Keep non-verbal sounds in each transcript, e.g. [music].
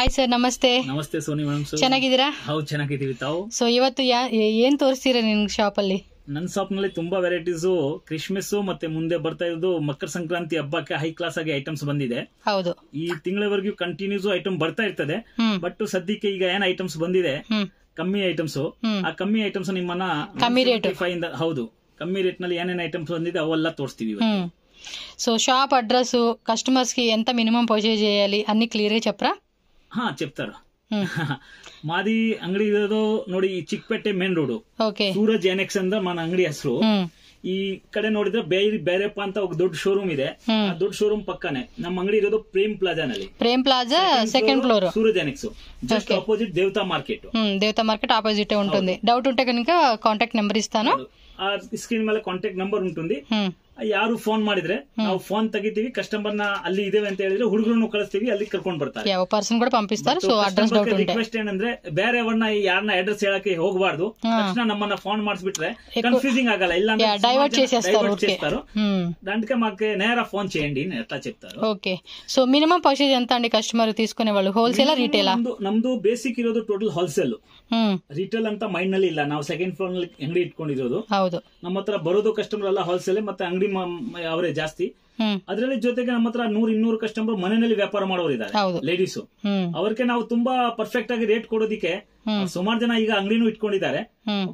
Hi sir ನಮಸ್ತೆ ನಮಸ್ತೆ Sony madam ಚೆನ್ನಾಗಿದ್ದೀರಾ ಹೌದು ಚೆನ್ನಾಗಿದ್ದೀವಿ ತಾವು ಸೊ ಇವತ್ತು ಯಾ ಏ- ಏನ್ ತೋರಿಸ್ತೀರಾ ನಿನ್ ಶಾಪ್ ಅಲ್ಲಿ ನನ್ನ ಶಾಪ್ ನಲ್ಲಿ ತುಂಬಾ ವೆರೈಟೀಸ್ ಕ್ರಿಸ್ಮಸ್ ಮತ್ತೆ ಮುಂದೆ ಬರ್ತಾ ಇರೋದು ಮಕರ ಸಂಕ್ರಾಂತಿ ಹಬ್ಬಕ್ಕೆ ಹೈ ಕ್ಲಾಸ್ ಆಗಿ ಐಟಮ್ಸ್ ಬಂದಿದೆ ಹೌದು ಈ ತಿಂಗಳವರೆಗೂ ಕಂಟಿನ್ಯೂಸ್ ಐಟಮ್ ಬರ್ತಾ ಇರ್ತದೆ ಹ್ಮ್ ಬಟ್ ಸದ್ಯಕ್ಕೆ ಈಗ ಏನ್ ಐಟಮ್ಸ್ ಬಂದಿದೆ ಹ್ಮ್ ಕಮ್ಮಿ ಐಟಮ್ಸ್ ಹ್ಮ್. ಆ ಕಮ್ಮಿ ಐಟಮ್ಸ್ ನಿಮ್ಮನ್ನ ಕಮ್ಮಿ rate. 175 ಇಂದ ಹೌದು ಕಮ್ಮಿ ರೇಟ್ ನಲ್ಲಿ ಏನೇನ್ ಐಟಮ್ಸ್ ಬಂದಿದೆ ಅವೆಲ್ಲ ತೋರಿಸ್ತೀವಿ ಇವತ್ತು. హ్మ్ సో షాప్ అడ్రస్ కస్టమర్స్ కి ఎంత మినిమం పర్చేజ్ చేయాలి అన్ని క్లియర్ గా చెప్పరా ಹಾ చెప్తారు హ్మ్ ಮಾದಿ ಅಂಗಡಿ ಇರೋದು ನೋಡಿ ಈ Chickpet main road okay Suraj annex ಅಂತ మన ಅಂಗಡಿ ಹೆಸರು హ్మ్ ಈ ಕಡೆ ನೋಡಿದ್ರೆ ಬೇರೆ ಬೇರೆಪ್ಪ ಅಂತ ಒಂದು ದೊಡ್ಡ ಶೋರೂಮ್ ಇದೆ హ్మ్ ಆ ದೊಡ್ಡ ಶೋರೂಮ್ ಪಕ್ಕನೆ ನಮ್ಮ ಅಂಗಡಿ ಇರೋದು Prem ಪ್ಲಾಜಾನಲ್ಲಿ Prem plaza second floor Suraj annex just Okay. Opposite Devata market Devata market opposite ఉంటుంది డౌట్ ఉంటే కనుక కాంటాక్ట్ నెంబర్ ఇస్తాను ಆ ಸ್ಕ್ರೀನ್ ಮೇಲೆ ಕಾಂಟ್ಯಾಕ್ಟ್ ನಂಬರ್ ఉంటుంది హ్మ్ ಯಾರು ಫೋನ್ ಮಾಡಿದ್ರೆ ನಾವು ಫೋನ್ ತೆಗಿತೀವಿ ಕಸ್ಟಮರ್ ನ ಅಲ್ಲಿ ಇದೇವೆ ಅಂತ ಹೇಳಿದ್ರೆ ಹುಡುಗರನ್ನು ಕಳಿಸ್ತೀವಿ ಅಲ್ಲಿ ಕರ್ಕೊಂಡ್ ಬರ್ತಾರೆ ಯಾವ పర్సన్ కూడా పంపిస్తారు సో అడ్రస్ డౌట్ ఉంటే ರಿಕ್ವೆಸ್ಟ್ ಏನಂದ್ರೆ ಬೇರೆಯವ್ರನ್ನ ಯಾರನ್ನ ಅಡ್ರೆಸ್ ಹೇಳಕ್ಕೆ ಹೋಗಬಾರ್ದು ಹಾ. ತಕ್ಷಣ ನಮ್ಮನ್ನ ಫೋನ್ ಮಾಡಿಸ್ಬಿಟ್ರೆ ఎక్కువ- కన్ఫ్యూజింగ్ ಆಗಲ್ಲ ಇಲ್ಲ యా డైవర్ట్ చేసేస్తారు ఊరికే చేస్తారు హ్మ్ దానికి మాకు నేరా ఫోన్ చేయండి ఎట్లా చెప్తారు ఓకే సో మినిమం పర్చేజ్ ఎంత అండి కస్టమర్ తీసుకునే వాళ్ళు హోల్సేలా రీటైలా ನಮ್ದು ನಮ್ದು ಬೇಸಿಕ್ ಇರೋದು ಟೋಟಲ್ ಹೋಲ್ಸೇಲ್ హ్మ్ ರಿಟೇಲ್ ಅಂತ ಮೈಂಡ್ ನಲ್ಲಿ ಇಲ್ಲ ನಾವು ಸೆಕೆಂಡ್ ಫ್ಲೋರ್ ನಲ್ಲಿ ಅಂಗಡಿ ಇಟ್ಕೊಂಡಿರೋದು ಹೌದು ನಮ್ಮ ಹತ್ರ ಬರೋದು ಕಸ್ಟಮರ್ ಎಲ್ಲ ಹೋಲ್ಸೇಲ್ ಮತ್ತೆ ಅಂಗಡಿ ಅಂಗಡಿ ಅವರೇ ಜಾಸ್ತಿ. ಅದರಲ್ಲಿ ಜೊತೆಗೆ ನಮ್ಮ ಹತ್ರ ನೂರ್ ಇನ್ನೂರು ಕಸ್ಟಮರ್ ಮನೆಯಲ್ಲಿ ವ್ಯಾಪಾರ ಮಾಡೋರು ಇದ್ದಾರೆ. ಲೇಡೀಸ್ ಅವ್ರಿಗೆ ನಾವು ತುಂಬಾ ಪರ್ಫೆಕ್ಟ್ ಆಗಿ ರೇಟ್ ಕೊಡೋದಿಕ್ಕೆ ಸುಮಾರು ಜನ ಈಗ ಅಂಗಡಿನೂ ಇಟ್ಕೊಂಡಿದ್ದಾರೆ.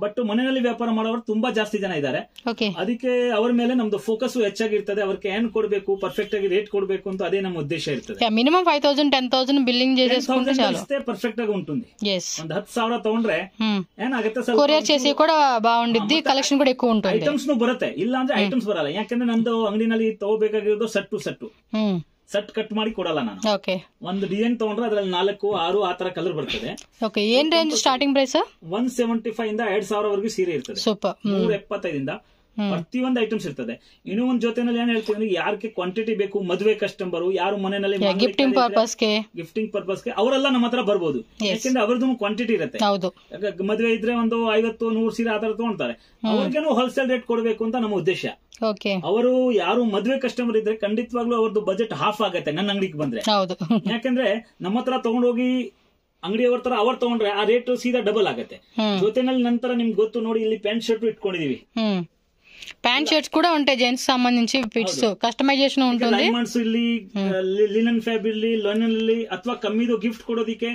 ಬಟ್ ಮನೆಯಲ್ಲಿ ವ್ಯಾಪಾರ ಮಾಡೋರು ತುಂಬಾ ಜಾಸ್ತಿ ಜನ ಇದ್ದಾರೆ. ಅದಕ್ಕೆ ಅವ್ರ ಮೇಲೆ ನಮ್ದು ಫೋಕಸ್ ಹೆಚ್ಚಾಗಿರ್ತದೆ ಅವ್ರಿಗೆ ಏನ್ ಕೊಡಬೇಕು ಪರ್ಫೆಕ್ಟ್ ಆಗಿ ರೇಟ್ ಕೊಡಬೇಕು ಅಂತ ಅದೇ ನಮ್ಮ ಉದ್ದೇಶ ಇರ್ತದೆ. Minimum five thousand ten thousand billing perfect ಆಗಿ ಉಂಟು ಒಂದ್ ಹತ್ತು ಸಾವಿರ ತಗೊಂಡ್ರೆ ಏನಾಗುತ್ತೆ ಸರ್ ಕೊರಿಯರ್ ಚೇಸಿ ಕೂಡ బాగుండిద్ది ಕಲೆಕ್ಷನ್ ಕೂಡ ఎక్కువ ಬರುತ್ತೆ. ಇಲ್ಲ ಅಂದ್ರೆ ಐಟಮ್ಸ್ ಬರಲ್ಲ. ಯಾಕಂದ್ರೆ ನಂದು ಅಂಗಡಿನಲ್ಲಿ ತಗೋಬೇಕ ಬೇಕಾಗಿರೋದು set to set set cut ಮಾಡಿ ಕೊಡಲ್ಲ ನಾನು. ಒಂದು ಡಿಸೈನ್ ತಗೊಂಡ್ರೆ ಅದ್ರಲ್ಲಿ ನಾಲ್ಕು ಆರು ಆ ತರ ಕಲರ್ ಬರ್ತದೆ. ಏನ್ range starting price one seventy five ಇಂದ ಎರಡ್ ಸಾವಿರವರೆಗೂ ಸೀರೆ ಇರ್ತದೆ. ಸೂಪರ್ ನೂರ ಎಪ್ಪತ್ತೈದಿಂದ ಪ್ರತಿಯೊಂದು ಐಟಮ್ಸ್ ಇರ್ತದೆ. ಇನ್ನು ಒಂದ್ ಜೊತೆನಲ್ಲಿ ಏನ್ ಹೇಳ್ತೀವಿ ಅಂದ್ರೆ ಯಾರಿಗೆ ಕ್ವಾಂಟಿಟಿ ಬೇಕು ಮದುವೆ ಕಸ್ಟಮರ್ ಯಾರು ಮನೆಯಲ್ಲಿ ಗಿಫ್ಟಿಂಗ್ ಪರ್ಪಸ್ಗೆ ಗಿಫ್ಟಿಂಗ್ ಪರ್ಪಸ್ಗೆ ಅವರೆಲ್ಲ ನಮ್ಮ ಹತ್ರ ಬರ್ಬೋದು. ಯಾಕೆಂದ್ರೆ ಅವ್ರದ್ದು ಕ್ವಾಂಟಿಟಿ ಇರುತ್ತೆ. ಮದುವೆ ಇದ್ರೆ ಒಂದು ಐವತ್ತು ನೂರು ಸೀರೆ ಆ ಆತರ ತಗೊಂತಾರೆ ಅವ್ರಿಗೇನು ಹೋಲ್ಸೇಲ್ ರೇಟ್ ಕೊಡಬೇಕು ಅಂತ ನಮ್ಮ ಉದ್ದೇಶ. ಅವರು ಯಾರು ಮದುವೆ ಕಸ್ಟಮರ್ ಇದ್ರೆ ಖಂಡಿತವಾಗ್ಲೂ ಅವ್ರದ್ದು ಬಜೆಟ್ ಹಾಫ್ ಆಗತ್ತೆ ನನ್ನ ಅಂಗಡಿಗೆ ಬಂದ್ರೆ. [laughs] ಯಾಕಂದ್ರೆ ನಮ್ಮ ಹತ್ರ ತಗೊಂಡೋಗಿ ಅಂಗಡಿ ಅವ್ರ ತರ ಅವರ್ ತಗೊಂಡ್ರೆ ಆ ರೇಟ್ ಸೀದಾ ಡಬಲ್ ಆಗುತ್ತೆ. ಜೊತೆನಲ್ಲಿ ನಂತರ ನಿಮ್ಗೆ ಗೊತ್ತು ನೋಡಿ ಇಲ್ಲಿ ಪ್ಯಾಂಟ್ ಶರ್ಟ್ ಇಟ್ಕೊಂಡಿದೀವಿ. ప్యాంట్ షర్ట్స్ కూడా ఉంటాయి జెంట్స్ సంబంధించి ఫిట్స్ కస్టమైజేషన్ ఉంటుంది ಡೈಮಂಡ್ಸ್ ಇಲ್ಲಿ ಲಿನನ್ ಫ್ಯಾಬ್ ಇರ್ಲಿ ಲೊನನ್ ಇರ್ಲಿ ಅಥವಾ ಕಮ್ಮಿದು ಗಿಫ್ಟ್ ಕೊಡೋದಿಕ್ಕೆ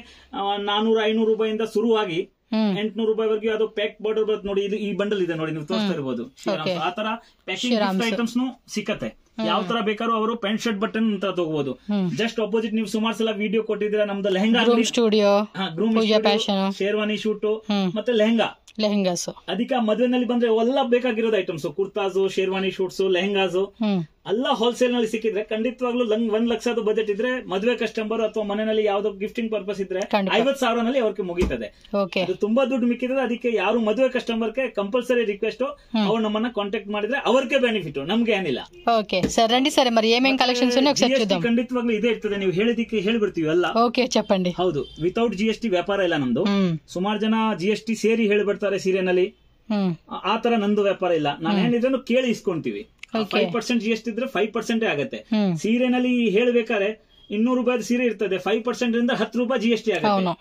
ನಾನೂರ ಐನೂರು ರೂಪಾಯಿಂದ ಶುರುವಾಗಿ హ్మ్ ಎಂಟ್ನೂರು ರೂಪಾಯಿವರೆಗೂ ಅದು ಪ್ಯಾಕ್ ಬಾರ್ಡರ್ ಬರುತ್ತೆ ನೋಡಿ ಇದು ಈ ಬಂಡಲ್ ಇದೆ ನೋಡಿ ನೀವು ತೋರಿಸ್ತಾ ಇರಬಹುದು Okay. ಆ ತರ ಪ್ಯಾಕಿಂಗ್ ಐಟಮ್ಸ್ ಸಿಕ್ಕತ್ತೆ ಯಾವ ತರ ಬೇಕಾದ್ರೂ ಅವರು ಪ್ಯಾಂಟ್ ಶರ್ಟ್ ಬಟನ್ ಅಂತ ತಗೋಬಹುದು హ్మ్ ಜಸ್ಟ್ ಅಪೋಸಿಟ್ ನೀವು ಸುಮಾರು ಸಲ ವಿಡಿಯೋ ಕೊಟ್ಟಿದ್ದೀರಾ ನಮ್ದು lehenga room studio groom Pooja fashion sherwani shoot hmm ಮತ್ತೆ ಲೆಹಂಗಾ ಲೆಹೆಂಗಾಸ್. ಅದಕ್ಕೆ ಮದುವೆನಲ್ಲಿ ಬಂದ್ರೆ ಎಲ್ಲ ಬೇಕಾಗಿರೋದು ಐಟಮ್ಸ್ ಕುರ್ತಾಸು ಶೇರ್ವಾಣಿ ಶೂಟ್ಸ್ ಲೆಹೆಂಗಾಸು. హ్మ్ ಎಲ್ಲ ಹೋಲ್ಸೇಲ್ ನಲ್ಲಿ ಸಿಕ್ಕಿದ್ರೆ ಖಂಡಿತವಾಗ್ಲೂ ಲಂಗ್ ಒಂದ್ ಲಕ್ಷದ ಬಜೆಟ್ ಇದ್ರೆ ಮದುವೆ ಕಸ್ಟಮರ್ ಅಥವಾ ಮನೆಯಲ್ಲಿ ಯಾವ್ದೋ ಗಿಫ್ಟಿಂಗ್ ಪರ್ಪಸ್ ಇದ್ರೆ ಖಂಡಿತ. ಐವತ್ ಸಾವಿರನಲ್ಲಿ ಅವ್ರಿಗೆ ಮುಗೀತದೆ ఓకే ಅದು ತುಂಬಾ ದುಡ್ಡು ಮಿಕ್ಕಿದ್ರೆ ಅದಕ್ಕೆ ಯಾರು ಮದುವೆ ಕಸ್ಟಮರ್ಗೆ ಕಂಪಲ್ಸರಿ ರಿಕ್ವೆಸ್ಟ್ ಅವ್ರು ನಮ್ಮನ್ನ ಕಾಂಟ್ಯಾಕ್ಟ್ ಮಾಡಿದ್ರೆ ಅವ್ರಿಗೆ ಬೆನಿಫಿಟ್ ನಮ್ಗೆ ಏನಿಲ್ಲ ఓకే సరే రండి సరే మరి ఏమేం కలెక్షన్స్ ఉన్నాయి ఒకసారి GST చూద్దాం ಖಂಡಿತವಾಗ್ಲೂ ಇದೇ ಇರ್ತದೆ ನೀವು ಹೇಳಿದಕ್ಕೆ ಹೇಳ್ಬಿಡ್ತೀವಿ ಎಲ್ಲ ఓకే చెప్పండి ಹೌದು ವಿತೌಟ್ ಜಿ ಎಸ್ ಟಿ ವ್ಯಾಪಾರ ಇಲ್ಲ ನಮ್ದು హ్మ్ ಸುಮಾರು ಜನ ಜಿ ಎಸ್ ಟಿ ಸೇರಿ ಹೇಳ್ಬಿಡ್ತಾರೆ ಸೀರೆನಲ್ಲಿ హ్మ్ ಆ- ಆ ತರ ನಂದು ವ್ಯಾಪಾರ ಇಲ್ಲ ನಾನು ಏನಿದ್ರು ಕೇಳಿ ಇಸ್ಕೊಂತೀವಿ Okay. Five percent G S T ಇದ್ರೆ ಫೈವ್ ಪರ್ಸೆಂಟ್ ಆಗುತ್ತೆ. ಸೀರೆನಲ್ಲಿ ಹೇಳ್ಬೇಕಾದ್ರೆ ಇನ್ನೂರು ರೂಪಾಯಿ ಸೀರೆ ಇರ್ತದೆ ಫೈವ್ ಪರ್ಸೆಂಟ್ ಇಂದ ಹತ್ತು ರೂಪಾಯಿ ಜಿ ಎಸ್ ಟಿ ಆಗುತ್ತೆ.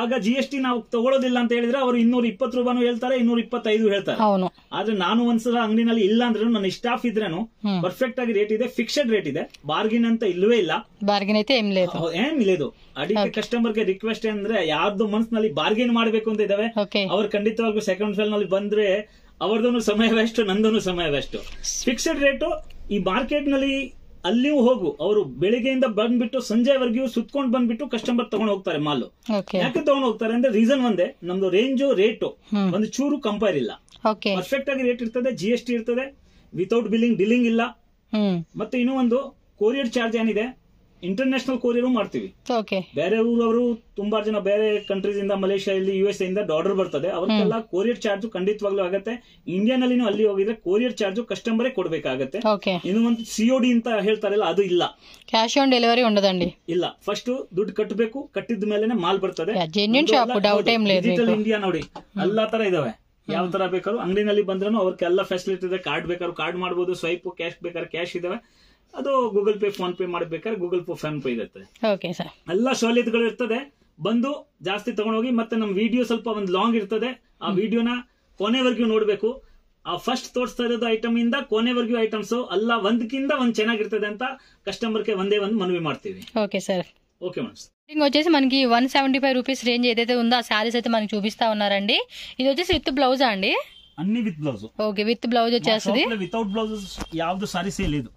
ಆಗ ಜಿ ಎಸ್ ಟಿ ನಾವು ತಗೊಳ್ಳೋದಿಲ್ಲ ಅಂತ ಹೇಳಿದ್ರೆ ಅವರು ಇನ್ನೂರ ಇಪ್ಪತ್ತು ರೂಪಾಯಿ ಹೇಳ್ತಾರೆ ಇನ್ನೂರ ಇಪ್ಪತ್ತೈದು ಹೇಳ್ತಾರೆ. ಆದ್ರೆ ನಾನು ಒಂದ್ಸಲ ಅಂಗಡಿನಲ್ಲಿ ಇಲ್ಲ ಅಂದ್ರೂ ನನ್ನ ಸ್ಟಾಫ್ ಇದ್ರೇನು ಪರ್ಫೆಕ್ಟ್ ಆಗಿ ರೇಟ್ ಇದೆ ಫಿಕ್ಸ್ಡ್ ರೇಟ್ ಇದೆ. ಬಾರ್ಗಿನ್ ಅಂತ ಇಲ್ಲವೇ ಇಲ್ಲ. ಬಾರ್ಗಿನ್ ಐತೆ ಏನ್ ಇಲ್ಲದು ಅಡಿಕೆ ಕಸ್ಟಮರ್ಗೆ ರಿಕ್ವೆಸ್ಟ್ ಅಂದ್ರೆ ಯಾರ್ದು ಮನ್ಸಿನಲ್ಲಿ ಬಾರ್ಗಿನ್ ಮಾಡಬೇಕು ಅಂತ ಇದಾವೆ. ಅವ್ರು ಖಂಡಿತವಾಗ್ಲೂ ಸೆಕೆಂಡ್ ಫೆಲ್ನಲ್ಲಿ ಬಂದ್ರೆ ಅವ್ರದೂ ಸಮಯ ವೆಸ್ಟ್ ನಂದೂ ಸಮಯ ವೆಸ್ಟ್ ಫಿಕ್ಸೆಡ್ ರೇಟು ಈ ಮಾರ್ಕೆಟ್ನಲ್ಲಿ ಅಲ್ಲಿಯೂ ಹೋಗು. ಅವರು ಬೆಳಿಗ್ಗೆಯಿಂದ ಬಂದ್ಬಿಟ್ಟು ಸಂಜೆವರೆಗೂ ಸುತ್ಕೊಂಡು ಬಂದ್ಬಿಟ್ಟು ಕಸ್ಟಮರ್ ತಗೊಂಡು ಹೋಗ್ತಾರೆ ಮಾಲು ಯಾಕೆ ತಗೊಂಡು ಹೋಗ್ತಾರೆ ಅಂದ್ರೆ ರೀಸನ್ ಒಂದೇ ನಮ್ದು ರೇಂಜ್ ರೇಟು ಒಂದು ಚೂರು ಕಂಪೇರ್ ಇಲ್ಲ. ಪರ್ಫೆಕ್ಟ್ ಆಗಿ ರೇಟ್ ಇರ್ತದೆ ಜಿ ಎಸ್ ಟಿ ಇರ್ತದೆ. ವಿತೌಟ್ ಬಿಲ್ಲಿಂಗ್ ಬಿಲ್ಲಿಂಗ್ ಇಲ್ಲ. ಮತ್ತೆ ಇನ್ನೂ ಒಂದು ಕೊರಿಯರ್ ಚಾರ್ಜ್ ಏನಿದೆ? ಇಂಟರ್ನ್ಯಾಷನಲ್ ಕೊರಿಯರ್ ಮಾಡ್ತೀವಿ ఓకే ಬೇರೆ ಊರವರು ತುಂಬಾ ಜನ ಬೇರೆ ಕಂಟ್ರೀಸ್ ಇಂದ ಮಲೇಷ್ಯಾ ಇಲ್ಲಿ ಯು ಎಸ್ ಇಂದ ಆರ್ಡರ್ ಬರ್ತದೆ ಅವ್ರಿಗೆಲ್ಲ ಕೊರಿಯರ್ ಚಾರ್ಜ್ ಖಂಡಿತವಾಗ್ಲೂ ಆಗತ್ತೆ ಇಂಡಿಯನ್ ಅಲ್ಲಿ ಅಲ್ಲಿ ಹೋಗಿದ್ರೆ ಕೊರಿಯರ್ ಚಾರ್ಜ್ ಕಸ್ಟಮರೇ ಕೊಡ್ಬೇಕಾಗತ್ತೆ ఓకే ಇನ್ನು ಒಂದು ಸಿಒಡಿ ಅಂತ ಹೇಳ್ತಾರಲ್ಲ ಅದು ಇಲ್ಲ క్యాష్ ఆన్ డెలివరీ ఉండదండి ಇಲ್ಲ ಫಸ್ಟ್ ದುಡ್ಡು ಕಟ್ಟಬೇಕು ಕಟ್ಟಿದ ಮೇಲೆನೆ ಮಾಲ್ ಬರ್ತದೆ జెన్యున్ షాప్ డౌట్ ఏం లేదు ಡಿಜಿಟಲ್ మీకు ಇಂಡಿಯಾ ನೋಡಿ ಎಲ್ಲಾ ತರ ಇದಾವೆ ಯಾವ ತರ ಬೇಕಾದ್ರು ಅಂಗಡಿನಲ್ಲಿ ಬಂದ್ರೂ ಅವ್ರಿಗೆ ಎಲ್ಲ ಫೆಸಿಲಿಟಿ ಇದೆ ಕಾರ್ಡ್ ಬೇಕಾದ್ರು ಕಾರ್ಡ್ ಮಾಡಬಹುದು ಸ್ವೈಪ್ ಕ್ಯಾಶ್ ಬೇಕಾದ್ರೆ ಕ್ಯಾಶ್ ಇದಾವೆ ಅದು ಗೂಗಲ್ ಪೇ ಫೋನ್ ಪೇ ಮಾಡ್ಬೇಕಾದ್ರೆ ಗೂಗಲ್ ಪೇ ಫೋನ್ ಪೇ ಇರುತ್ತೆ ಓಕೆ ಸರ್ ಎಲ್ಲ ಸವಲತ್ತುಗಳು ಇರ್ತದೆ ಬಂದು ಜಾಸ್ತಿ ತಗೊಂಡೋಗಿ ಮತ್ತೆ ನಮ್ಮ ವಿಡಿಯೋ ಸ್ವಲ್ಪ ಒಂದು ಲಾಂಗ್ ಇರ್ತದೆ ಆ ವಿಡಿಯೋನ ಕೊನೆವರೆಗೂ ನೋಡ್ಬೇಕು ಆ ಫಸ್ಟ್ ತೋರಿಸ್ತಾ ಇರೋದು ಐಟಮ್ ಇಂದ ಕೊನೆವರೆಗೂ ಐಟಮ್ಸ್ ಅಲ್ಲ ಒಂದಕ್ಕಿಂತ ಒಂದ್ ಚೆನ್ನಾಗಿರ್ತದೆ ಅಂತ ಕಸ್ಟಮರ್ಗೆ ಒಂದೇ ಒಂದು ಮನವಿ ಮಾಡ್ತೀವಿ okay sir okay madam starting వచ్చేసి మనకి one seventy five rupees range ఏదైతే ఉందో ఆ శారీస్ అయితే మనకి చూపిస్తా ఉన్నారండి ఇది వచ్చేసి విత్ బ్లౌజా అండి అన్ని with blouse okay with blouse వచ్చేస్తుంది వితౌట్ బ్లౌజ్ యావదు సారీసే లేదు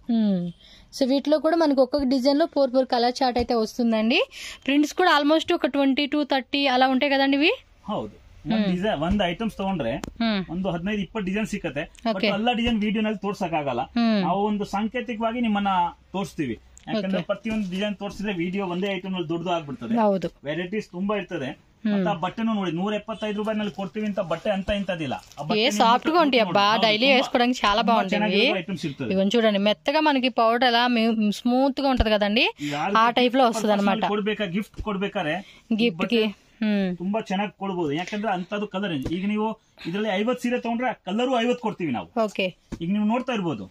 సో వీటిలో కూడా మనకు ఒక్కొక్క డిజైన్లో ఫోర్ ఫోర్ కలర్ చార్ట్ అయితే వస్తుందండి ప్రింట్స్ కూడా ఆల్మోస్ట్ ఒక ట్వంటీ టూ థర్టీ అలా ఉంటాయి కదండి ఇవి ಹೌದು ಡಿಸೈನ್ ಒಂದ್ ಐಟಮ್ಸ್ ತಗೊಂಡ್ರೆ ಒಂದು ಹದಿನೈದು ಇಪ್ಪತ್ತು ಡಿಸೈನ್ ಸಿಕ್ಕತ್ತೆ ಎಲ್ಲ ಡಿಸೈನ್ ವಿಡಿಯೋನಲ್ಲಿ ತೋರ್ಸಕ್ ಆಗಲ್ಲ ನಾವು ಒಂದು ಸಾಂಕೇತಿಕವಾಗಿ ನಿಮ್ಮನ್ನ ತೋರಿಸ್ತೀವಿ ಯಾಕಂದ್ರೆ ಪ್ರತಿಯೊಂದು ಡಿಸೈನ್ ತೋರಿಸಿದ್ರೆ ವಿಡಿಯೋ ಒಂದೇ ಐಟಮ್ ನಲ್ಲಿ ದೊಡ್ಡದು ಆಗ್ಬಿಡ್ತದೆ ವೆರೈಟೀಸ್ ತುಂಬಾ ಇರ್ತದೆ ಮತ್ತೆ ಆ ಬಟ್ಟೆನೂ ನೋಡಿ ನೂರ ಎಪ್ಪತ್ತೈದು ರೂಪಾಯಿನಲ್ಲಿ ಕೊಡ್ತೀವಿ ಅಂತ ಬಟ್ಟೆ ಅಂತ ಇಂತದಿಲ್ಲ ఏ సాఫ్ట్ గా ఉంటాయి అబ్బా డైలీ వేసుకోవడానికి చాలా బాగుంటాయి ಐಟಮ್ಸ್ ಇರ್ತದೆ ఇవన్నీ చూడండి మెత్తగా మనకి పౌడర్ అలా స్మూత్ గా ఉంటది కదండి ఆ టైప్ లో వస్తుంది అనమాట ಕೊಡ್ಬೇಕಾ ಗಿಫ್ಟ್ ಕೊಡ್ಬೇಕಾರೆ గిఫ్ట్ కి హ్మ్. ತುಂಬಾ ಚೆನ್ನಾಗಿ ಕೊಡ್ಬೋದು. ಯಾಕಂದ್ರೆ ಅಂತದ್ದು ಕಲರ್ ಈಗ ನೀವು ಇದರಲ್ಲಿ ಐವತ್ ಸೀರೆ ತಗೊಂಡ್ರೆ ಕಲರ್ ಐವತ್ ಕೊಡ್ತೀವಿ ನಾವು. ಓಕೆ. ಈಗ ನೀವು ನೋಡ್ತಾ ಇರ್ಬೋದು.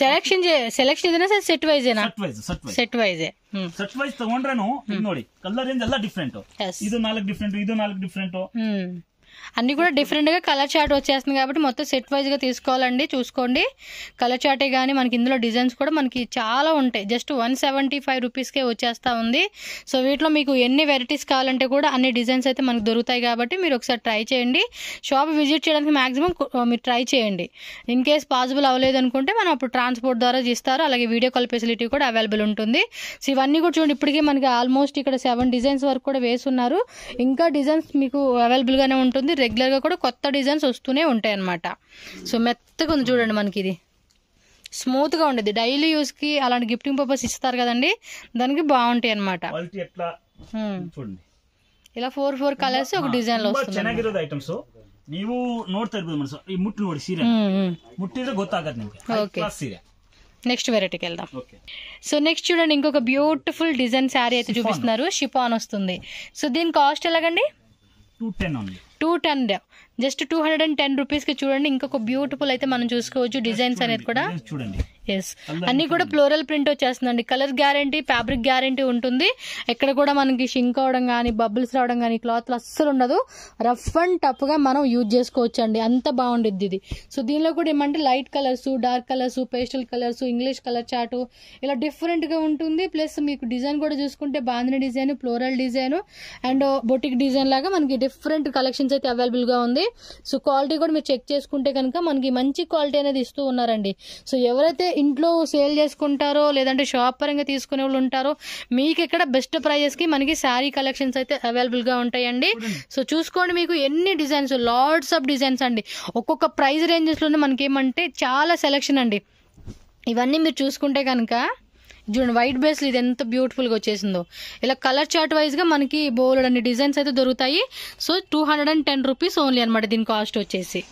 Selection selection set wise set wise set wise set wise ನೋಡಿ ಕಲರಿಂದ ಎಲ್ಲ ಡಿಫ್ರೆಂಟ್ ಇದು ನಾಲ್ಕು ಡಿಫ್ರೆಂಟ್ ಇದು ನಾಲ್ಕು ಡಿಫ್ರೆಂಟ್ అన్ని కూడా డిఫరెంట్గా కలర్ చార్ట్ వచ్చేస్తుంది కాబట్టి మొత్తం సెట్ వైజ్గా తీసుకోవాలండి. చూసుకోండి. కలర్ చార్టే కానీ మనకి ఇందులో డిజైన్స్ కూడా మనకి చాలా ఉంటాయి. జస్ట్ వన్ సెవెంటీ ఫైవ్ రూపీస్కే వచ్చేస్తా ఉంది. సో వీటిలో మీకు ఎన్ని వెరైటీస్ కావాలంటే కూడా అన్ని డిజైన్స్ అయితే మనకు దొరుకుతాయి కాబట్టి మీరు ఒకసారి ట్రై చేయండి. షాప్ విజిట్ చేయడానికి మాక్సిమం మీరు ట్రై చేయండి. ఇన్ కేస్ పాసిబుల్ అవ్వలేదు అనుకుంటే మనం అప్పుడు ట్రాన్స్పోర్ట్ ద్వారా ఇస్తారు అలాగే వీడియో కాల్ ఫెసిలిటీ కూడా అవైలబుల్ ఉంటుంది. సో ఇవన్నీ కూడా చూడండి. ఇప్పటికే మనకి ఆల్మోస్ట్ ఇక్కడ సెవెన్ డిజైన్స్ వరకు కూడా వేసున్నారు. ఇంకా డిజైన్స్ మీకు అవైలబుల్ గానే ఉంటుంది రెగ్యులర్గా కూడా కొత్త డిజైన్స్ వస్తూనే ఉంటాయి అనమాట సో మెత్తగా ఉంది చూడండి మనకి ఇది స్మూత్గా ఉండేది. డైలీ యూస్కి అలాంటి గిఫ్టింగ్ పర్పస్ ఇస్తారు కదండి. దానికి బాగుంటాయి అనమాట ఇలా ఫోర్ ఫోర్ కలర్స్ ఒక డిజైన్లో ಚೆನ್ನಾಗಿರೋದು నెక్స్ట్ వెరైటీకి వెళ్దాం. సో నెక్స్ట్ చూడండి ఇంకొక బ్యూటిఫుల్ డిజైన్ శారీ అయితే చూపిస్తున్నారు. షిఫాన్ వస్తుంది. సో దీని కాస్ట్ ఎలాగండి? Two ten just two hundred and ten రూపీస్కి చూడండి. ఇంకొక బ్యూటిఫుల్ అయితే మనం చూసుకోవచ్చు. డిజైన్స్ అనేది కూడా చూడండి. ఎస్ అన్ని కూడా ఫ్లోరల్ ప్రింట్ వచ్చేస్తుందండి. కలర్ గ్యారంటీ ఫ్యాబ్రిక్ గ్యారంటీ ఉంటుంది. ఎక్కడ కూడా మనకి షింక్ అవడం కానీ బబుల్స్ రావడం కానీ క్లాత్ అస్సలు ఉండదు. రఫ్ అండ్ టఫ్గా మనం యూజ్ చేసుకోవచ్చు అండి అంత బాగుండిద్ది ఇది. సో దీనిలో కూడా ఏమంటే light colours dark colours pastel colours English colour chart ఇలా డిఫరెంట్గా ఉంటుంది. ప్లస్ మీకు డిజైన్ కూడా చూసుకుంటే bandhani design floral design and boutique design లాగా మనకి డిఫరెంట్ కలెక్షన్స్ అయితే అవైలబుల్గా ఉంది. సో క్వాలిటీ కూడా మీరు చెక్ చేసుకుంటే కనుక మనకి మంచి క్వాలిటీ అనేది ఇస్తూ ఉన్నారండి. సో ఎవరైతే ఇంట్లో సేల్ చేసుకుంటారో లేదంటే షాప్ పరంగా తీసుకునే వాళ్ళు ఉంటారో మీకు ఇక్కడ బెస్ట్ ప్రైజెస్కి మనకి శారీ కలెక్షన్స్ అయితే అవైలబుల్గా ఉంటాయండి సో చూసుకోండి మీకు ఎన్ని డిజైన్స్ లార్డ్స్ ఆఫ్ డిజైన్స్ అండి. ఒక్కొక్క ప్రైస్ రేంజెస్లోనే మనకి ఏమంటే చాలా సెలెక్షన్ అండి. ఇవన్నీ మీరు చూసుకుంటే కనుక చూడండి వైట్ బేస్ ఇది ఎంత బ్యూటిఫుల్గా వచ్చేసిందో. ఇలా కలర్ చార్ట్ వైజ్గా మనకి బోల్డ్ అన్ని డిజైన్స్ అయితే దొరుకుతాయి. So two hundred and ten rupees only అనమాట దీని కాస్ట్ వచ్చేసి.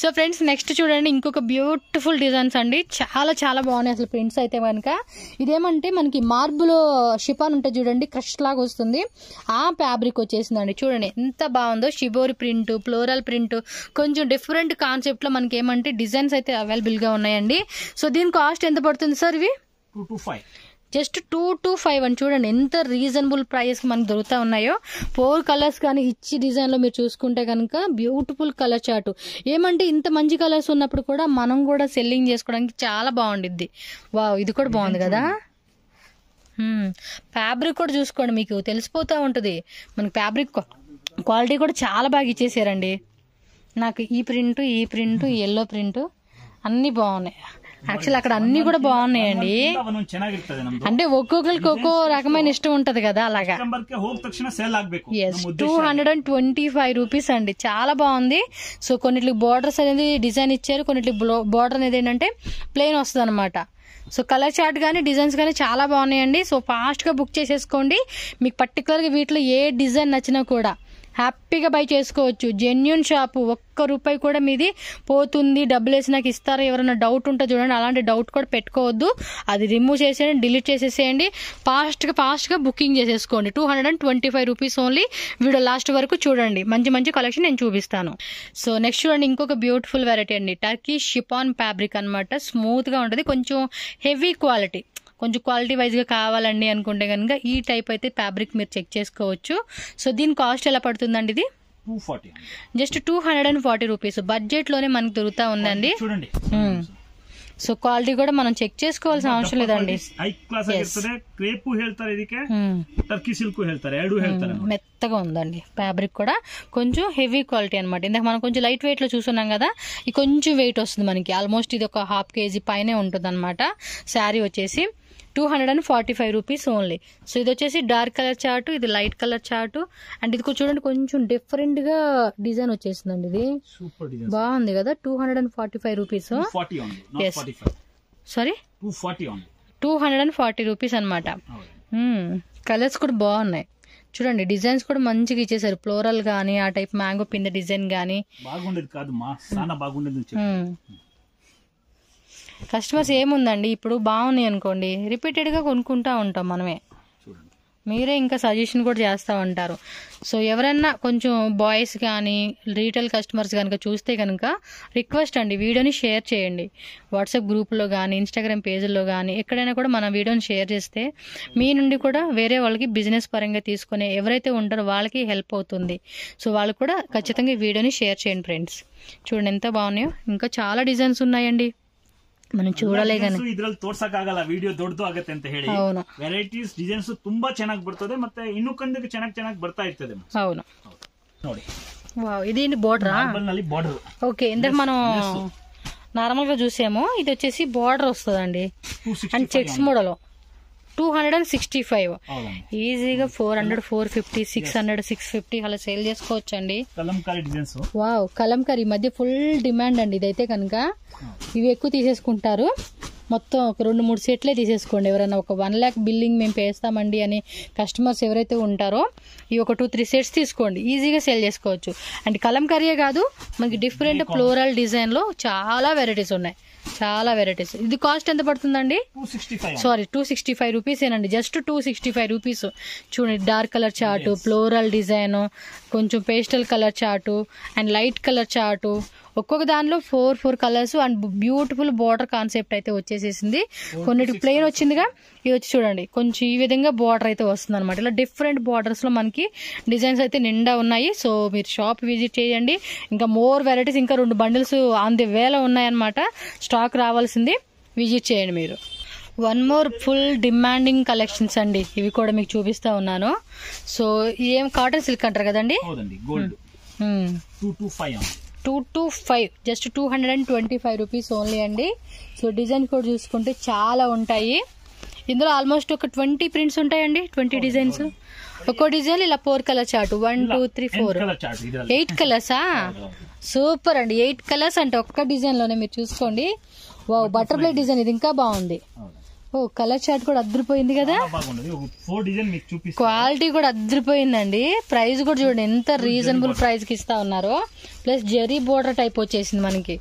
సో ఫ్రెండ్స్ నెక్స్ట్ చూడండి ఇంకొక బ్యూటిఫుల్ డిజైన్స్ అండి. చాలా చాలా బాగున్నాయి అసలు ప్రింట్స్ అయితే కనుక. ఇదేమంటే మనకి మార్బుల్ షిపాన్ ఉంటే చూడండి క్రష్ లాగా వస్తుంది. ఆ ఫ్యాబ్రిక్ వచ్చేసిందండి. చూడండి ఎంత బాగుందో షిబోరి ప్రింట్ ఫ్లోరల్ ప్రింట్ కొంచెం డిఫరెంట్ కాన్సెప్ట్లో మనకి ఏమంటే డిజైన్స్ అయితే అవైలబుల్గా ఉన్నాయండి. సో దీని కాస్ట్ ఎంత పడుతుంది సార్ ఇవి? Two two five just two two five అని చూడండి ఎంత రీజనబుల్ ప్రైస్ మనకు దొరుకుతా ఉన్నాయో. ఫోర్ కలర్స్ కానీ ఇచ్చి డిజైన్లో మీరు చూసుకుంటే కనుక బ్యూటిఫుల్ కలర్ చార్ట్ ఏమంటే ఇంత మంచి కలర్స్ ఉన్నప్పుడు కూడా మనం కూడా సెల్లింగ్ చేసుకోవడానికి చాలా బాగుండిద్ది. వా ఇది కూడా బాగుంది కదా? Hmm. ఫ్యాబ్రిక్ కూడా చూసుకోండి మీకు తెలిసిపోతూ ఉంటుంది. మనకి ఫ్యాబ్రిక్ క్వాలిటీ కూడా చాలా బాగా ఇచ్చేసారండి. నాకు ఈ ప్రింట్ ఈ ప్రింట్ ఎల్లో ప్రింట్ అన్నీ బాగున్నాయి. యాక్చువల్ అక్కడ అన్నీ కూడా బాగున్నాయండి ಒಂದೊಂದು ಚೆನ್ನಾಗಿರ್ತದೆ ನಮ್ದು అంటే ఒక్కొక్కరికి ఒక్కో రకమైన ఇష్టం ఉంటది కదా అలాగా ಗೆ ಹೋದ ತಕ್ಷಣ ಸೇಲ್ ಆಗ್ಬೇಕು ఎస్ ನಮ್ಮ టూ ಉದ್ದೇಶ hundred and twenty five rupees అండి చాలా బాగుంది సో కొన్నిటికి బార్డర్స్ అనేది డిజైన్ ఇచ్చారు కొన్నిటికి బార్డర్ అనేది ఏంటంటే ప్లెయిన్ వస్తుంది అనమాట సో కలర్ చార్ట్ కానీ డిజైన్స్ కానీ చాలా బాగున్నాయండి సో ఫాస్ట్గా బుక్ చేసేసుకోండి మీకు పర్టికులర్గా వీటిలో ఏ డిజైన్ నచ్చినా కూడా హ్యాపీగా బై చేసుకోవచ్చు. జెన్యున్ షాపు ఒక్క రూపాయి కూడా మీది పోతుంది. డబ్బులు వేసి నాకు ఇస్తారా ఎవరైనా డౌట్ ఉంటే చూడండి. అలాంటి డౌట్ కూడా పెట్టుకోవద్దు. అది రిమూవ్ చేసేయండి డిలీట్ చేసేసేయండి. ఫాస్ట్గా ఫాస్ట్గా బుకింగ్ చేసేసుకోండి. Two hundred and twenty five rupees only video last వరకు చూడండి. మంచి మంచి కలెక్షన్ నేను చూపిస్తాను. సో నెక్స్ట్ చూడండి ఇంకొక బ్యూటిఫుల్ వెరైటీ అండి. టర్కీ షిపాన్ ఫ్యాబ్రిక్ అనమాట స్మూత్గా ఉంటుంది. కొంచెం హెవీ క్వాలిటీ కొంచెం క్వాలిటీ వైజ్గా కావాలండి అనుకుంటే కనుక ఈ టైప్ అయితే ఫ్యాబ్రిక్ మీరు చెక్ చేసుకోవచ్చు సో దీని కాస్ట్ ఎలా పడుతుందండి ఇది two forty just two hundred and forty rupees బడ్జెట్లోనే మనకు దొరుకుతా ఉందండి చూడండి మ్మ్. సో క్వాలిటీ కూడా మనం చెక్ చేసుకోవాల్సిన అవసరం లేదండి ಹೈ ಕ್ಲಾಸ್ ಆಗಿರ್ತದೆ ಕ್ರೇಪು ಹೇಳ್ತಾರೆ ಇದಕ್ಕೆ మ్మ్. ಟರ್ಕಿ ಸಿಲ್ಕು ಹೇಳ್ತಾರೆ ಎರಡು ಹೇಳ್ತಾರೆ ನೋಡಿ. మెత్తగా ఉందండి ఫ్యాబ్రిక్ కూడా కొంచెం హెవీ క్వాలిటీ అనమాట ఇందాక మనం కొంచెం లైట్ వెయిట్ లో చూస్తున్నాం కదా ఇది కొంచెం వెయిట్ వస్తుంది మనకి ఆల్మోస్ట్ ఇది ఒక హాఫ్ కేజీ పైనే ఉంటుంది అనమాట శారీ వచ్చేసి two hundred and forty five rupees only. So ఇది వచ్చేసి డార్క్ కలర్ చార్ట్ ఇది లైట్ కలర్ చార్ట్ అండ్ ఇది చూడండి కొంచెం డిఫరెంట్గా డిజైన్ వచ్చేసిందండి ఇది. బాగుంది కదా two hundred and forty five rupees. Sorry two hundred and forty rupees అనమాట కలర్స్ కూడా బాగున్నాయి. చూడండి డిజైన్స్ కూడా మంచిగా ఇచ్చేసారు. ఫ్లోరల్ కానీ ఆ టైప్ మ్యాంగో పింద డిజైన్ కానీ బాగుండేది కాదు కస్టమర్స్ ఏముందండి? ఇప్పుడు బాగున్నాయి అనుకోండి రిపీటెడ్గా కొనుక్కుంటా ఉంటాం మనమే. మీరే ఇంకా సజెషన్ కూడా చేస్తూ ఉంటారు. సో ఎవరైనా కొంచెం బాయ్స్ కానీ రీటైల్ కస్టమర్స్ కనుక చూస్తే కనుక రిక్వెస్ట్ అండి వీడియోని షేర్ చేయండి. వాట్సాప్ గ్రూప్లో కానీ ఇన్స్టాగ్రామ్ పేజీల్లో కానీ ఎక్కడైనా కూడా మన వీడియోని షేర్ చేస్తే మీ నుండి కూడా వేరే వాళ్ళకి బిజినెస్ పరంగా తీసుకునే ఎవరైతే ఉంటారో వాళ్ళకి హెల్ప్ అవుతుంది. సో వాళ్ళు కూడా ఖచ్చితంగా ఈ వీడియోని షేర్ చేయండి ఫ్రెండ్స్ చూడండి ఎంత బాగున్నాయో. ఇంకా చాలా డిజైన్స్ ఉన్నాయండి. మనం చూడలే కానీ ಇದ್ರಲ್ಲಿ ತೋರ್ಸಕ್ ಆಗಲ್ಲ ವಿಡಿಯೋ ದೊಡ್ಡದು ಆಗತ್ತೆ ಅಂತ ಹೇಳಿ అవును ವೆರೈಟೀಸ್ ಡಿಸೈನ್ಸ್ ತುಂಬಾ ಚೆನ್ನಾಗಿ ಬರ್ತದೆ ಮತ್ತೆ ಇನ್ನೂ ಕಂದಿಗೆ ಚೆನ್ನಾಗಿ ಚೆನ್ನಾಗಿ ಬರ್ತಾ ಇರ್ತದೆ అవును ನೋಡಿ వావ్ ఇది బోర్డరా ಮಾರ್ಬಲ್ ನಲ್ಲಿ ಬಾರ್ಡರ್ ఓకే ఇందాక మనం నార్మల్ గా చూసాము ఇది వచ్చేసి బార్డర్ వస్తుందండి two and sixty checks model two hundred and sixty five. ఈజీగా four hundred four fifty six hundred six fifty అలా సేల్ చేసుకోవచ్చు అండి వావ్ కలంకారీ మధ్య ఫుల్ డిమాండ్ అండి ఇదైతే కనుక. ఇవి ఎక్కువ తీసేసుకుంటారు. మొత్తం ఒక రెండు మూడు సెట్లే తీసేసుకోండి. ఎవరైనా ఒక వన్ ల్యాక్ బిల్లింగ్ మేము పేస్తామండి అని కస్టమర్స్ ఎవరైతే ఉంటారో ఈ ఒక టూ త్రీ సెట్స్ తీసుకోండి. ఈజీగా సేల్ చేసుకోవచ్చు. అండ్ కలంకరీయే కాదు మనకి డిఫరెంట్ ఫ్లోరల్ డిజైన్లో చాలా వెరైటీస్ ఉన్నాయి. చాలా వెరైటీస్. ఇది కాస్ట్ ఎంత పడుతుందండి? Sorry two sixty five rupees ఏనండి. Just two sixty five rupees చూడండి dark colour chart floral design కొంచెం pastel colour chart and light colour chart ఒక్కొక్క దానిలో four four colours and beautiful border concept అయితే వచ్చేసేసింది. కొన్నిటికి ప్లెయిన్ వచ్చిందిగా ఇది వచ్చి చూడండి. కొంచెం ఈ విధంగా బార్డర్ అయితే వస్తుంది అనమాట ఇలా డిఫరెంట్ బార్డర్స్లో మనకి డిజైన్స్ అయితే నిండా ఉన్నాయి. సో మీరు షాప్ విజిట్ చేయండి. ఇంకా మోర్ వెరైటీస్ ఇంకా రెండు బండిల్స్ ఆన్ ది వేలో ఉన్నాయన్నమాట. స్టాక్ రావాల్సింది. విజిట్ చేయండి మీరు. One more full demanding collections అండి. ఇవి కూడా మీకు చూపిస్తా ఉన్నాను. సో ఏం కాటన్ సిల్క్ అంటారు కదండి? Two two five just two hundred and twenty five rupees only అండి. సో డిజైన్ కూడా చూసుకుంటే చాలా ఉంటాయి. ఇందులో ఆల్మోస్ట్ ఒక ట్వంటీ ప్రింట్స్ ఉంటాయండి ట్వంటీ డిజైన్స్. ఒక్కో డిజైన్ ఇలా four colour chart one two three four. Eight కలర్సా super అండి. ఎయిట్ కలర్స్ అంటే ఒక్క డిజైన్లోనే మీరు చూసుకోండి. Wow butterfly design. ఇది ఇంకా బాగుంది. ఓ కలర్ చార్ట్ కూడా అద్దరిపోయింది కదా చాలా బాగుండదు ఒక ఫోర్ డిజైన్ మీకు చూపిస్తాను క్వాలిటీ కూడా అద్దరిపోయిందండి ప్రైస్ కూడా చూడండి ఎంత రీజనబుల్ ప్రైస్ కి ఇస్తా ఉన్నారు ప్లస్ జెరీ బోర్డర్ టైప్ వచ్చేసింది మనకి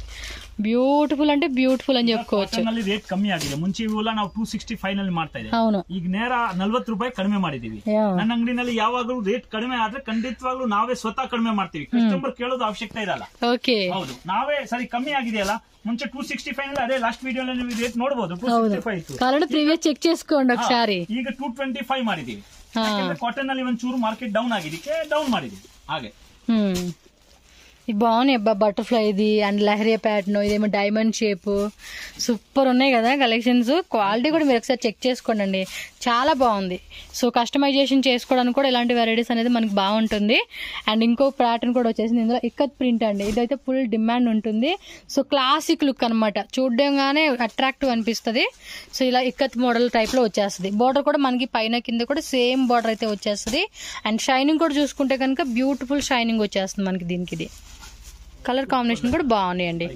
బ్యూటిఫుల్ అంటే బ్యూటిఫుల్ అని చెప్పుకోవచ్చు ಕಾಟನ್ ನಲ್ಲಿ ರೇಟ್ ಕಮ್ಮಿ ಆಗಿದೆ ಮುಂಚೆ ಇವೆಲ್ಲ ನಾವು ಟೂ ಸಿಕ್ಸ್ಟಿ ಫೈವ್ ನಲ್ಲಿ ಮಾಡ್ತಾ ಇದ್ದೇವೆ అవును ಈಗ ನೇರ ನಲ್ವತ್ತು ರೂಪಾಯಿ ಕಡಿಮೆ ಮಾಡಿದೀವಿ ಯಾ. ನನ್ನ ಅಂಗಡಿನಲ್ಲಿ ಯಾವಾಗಲೂ ರೇಟ್ ಕಡಿಮೆ ಆದ್ರೆ ಖಂಡಿತವಾಗ್ಲೂ ನಾವೇ ಸ್ವತಃ ಕಡಿಮೆ ಮಾಡ್ತೀವಿ ಕಸ್ಟಮರ್ ಕೇಳೋದು ಅವಶ್ಯಕತೆ ಇರಲ್ಲ ఓకే ಹೌದು ನಾವೇ ಸರಿ ಕಮ್ಮಿ ಆಗಿದೆಯಲ್ಲ ಮುಂಚೆ ಟೂ ಸಿಕ್ಸ್ಟಿ ಫೈವ್ ನಲ್ಲಿ ಅದೇ ಲಾಸ್ಟ್ ವಿಡಿಯೋ ನೀವು ರೇಟ್ ನೋಡಬಹುದು ಟೂ ಹೌದು ಸಿಕ್ಸ್ಟಿ ಫೈವ್ ಇತ್ತು కావాలంటే ప్రీవియస్ చెక్ చేసుకోండి ఒకసారి ಈಗ ಟೂ ಟ್ವೆಂಟಿ ಫೈವ್ ಮಾಡಿದೀವಿ ಹಾ. ಕಾಟನ್ ನಲ್ಲಿ ಒಂಚೂರು ಮಾರ್ಕೆಟ್ ಡೌನ್ ಆಗಿದ್ದಕ್ಕೆ ಡೌನ್ ಮಾಡಿದೀವಿ ಹಾಗೆ ఇది బాగున్నాయి అబ్బా బటర్ఫ్లై ఇది అండ్ లహరియా ప్యాటర్న్ ఇదేమో డైమండ్ షేప్ సూపర్ ఉన్నాయి కదా కలెక్షన్స్ క్వాలిటీ కూడా మీరు ఒకసారి చెక్ చేసుకోండి చాలా బాగుంది. సో కస్టమైజేషన్ చేసుకోవడానికి కూడా ఇలాంటి వెరైటీస్ అనేది మనకి బాగుంటుంది. అండ్ ఇంకో ప్యాటర్న్ కూడా వచ్చేసింది. ఇందులో ఇక్కత్ ప్రింట్ అండి. ఇదైతే ఫుల్ డిమాండ్ ఉంటుంది. సో క్లాసిక్ లుక్ అనమాట చూడంగానే అట్రాక్టివ్ అనిపిస్తుంది. సో ఇలా ఇక్కత్ మోడల్ టైప్లో వచ్చేస్తుంది. బార్డర్ కూడా మనకి పైన కింద కూడా సేమ్ బార్డర్ అయితే వచ్చేస్తుంది. అండ్ షైనింగ్ కూడా చూసుకుంటే కనుక బ్యూటిఫుల్ షైనింగ్ వచ్చేస్తుంది మనకి దీనికి ఇది. కలర్ కాంబినేషన్ కూడా బాగున్నాయండి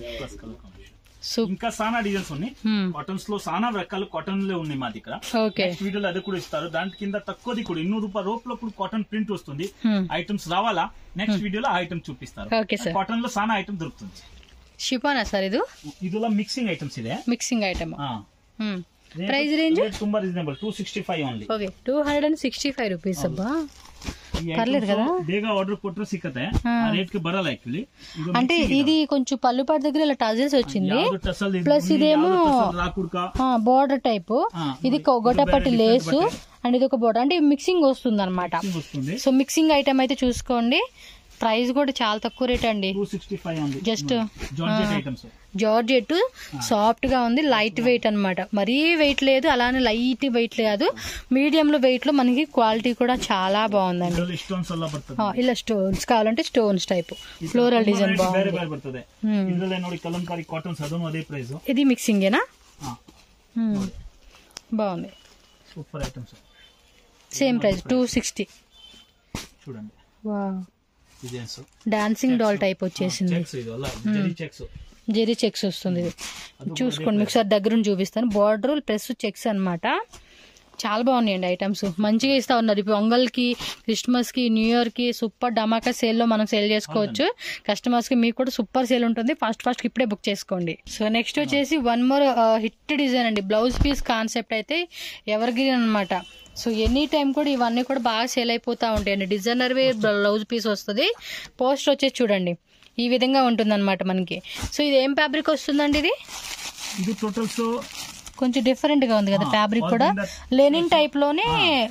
సో ఇంకా సానా డిజైన్స్ ఉన్నాయి హ్మ్. కాటన్స్ లో సానా రకాలు కాటన్ లో ఉన్నాయి మా దగ్గర ఓకే నెక్స్ట్ వీడియోలో అది కూడా ఇస్తారు దాని కింద తక్కువది కూడా ఇన్నూరు రూపాయల రూపాయలు ఇప్పుడు కాటన్ ప్రింట్ వస్తుంది హ్మ్. ఐటమ్స్ రావాలా నెక్స్ట్ వీడియోలో ఆ ఐటమ్ చూపిస్తారు ఓకే సార్ కాటన్ లో సానా ఐటమ్ దొరుకుతుంది షిఫానా సార్ ఇది ಇದೆಲ್ಲ ಮಿಕ್ಸಿಂಗ್ ಐಟಮ್ಸ್ ಇದೆ మిక్సింగ్ ఐటమ్ ಹಾ ప్రైస్ రేంజ్ ರೇಟ್ ತುಂಬಾ reasonable two sixty five only okay two hundred and sixty five rupees అబ్బా పర్లేదు కదా? అంటే ఇది కొంచెం పళ్ళు దగ్గర ఇలా టజల్స్ వచ్చింది. ప్లస్ ఇదేమో బోర్డర్ టైప్ ఇది గొట్టపట్టి లేసు అండ్ ఇది ఒక బోర్డర్ అంటే మిక్సింగ్ వస్తుంది. అనమాట సో మిక్సింగ్ ఐటమ్ అయితే చూసుకోండి. ప్రైస్ కూడా చాలా తక్కువ రేట్ అండి. జస్ట్ జార్జెట్ సాఫ్ట్గా ఉంది లైట్ వెయిట్ అనమాట మరీ వెయిట్ లేదు అలానే లైట్ వెయిట్ కాదు. మీడియంలో వెయిట్లో మనకి క్వాలిటీ కూడా చాలా బాగుందండి. ఇలా స్టోన్స్ కావాలంటే స్టోన్స్ టైప్ ఫ్లోరల్ డిజైన్ బాగుంది. Hmm. ఇది మిక్సింగేనా hmm. బాగుంది. Super items same price two sixty చూడండి. డాన్సింగ్ డాల్ టైప్ వచ్చేసింది. జరీ చెక్స్ జెరీ చెక్స్ వస్తుంది. చూసుకోండి మీకు సార్ దగ్గర చూపిస్తాను. బార్డర్ ప్లస్ చెక్స్ అన్నమాట. చాలా బాగున్నాయండి ఐటమ్స్. మంచిగా ఇస్తా ఉన్నారు. ఇప్పుడు పొంగల్కి క్రిస్మస్కి న్యూ ఇయర్కి సూపర్ డమాకా సేల్లో మనం సేల్ చేసుకోవచ్చు. కస్టమర్స్కి మీకు కూడా సూపర్ సేల్ ఉంటుంది. ఫాస్ట్ ఫాస్ట్ ఇప్పుడే బుక్ చేసుకోండి. సో నెక్స్ట్ వచ్చేసి వన్ మోర్ హిట్ డిజైన్ అండి. బ్లౌజ్ పీస్ కాన్సెప్ట్ అయితే ఎవర్ గ్రీన్ అనమాట సో ఎనీ టైం కూడా ఇవన్నీ కూడా బాగా సేల్ అయిపోతూ ఉంటాయండి. డిజైనర్ వే బ్లౌజ్ పీస్ వస్తుంది. పోస్ట్ వచ్చేసి చూడండి. ఈ విధంగా ఉంటుంది అనమాట మనకి. సో ఇది ఏం ఫ్యాబ్రిక్ వస్తుందండి ఇది? ఇది టోటల్స్ కొంచెం డిఫరెంట్గా ఉంది కదా ఫ్యాబ్రిక్ కూడా. లెనిన్ టైప్లోనే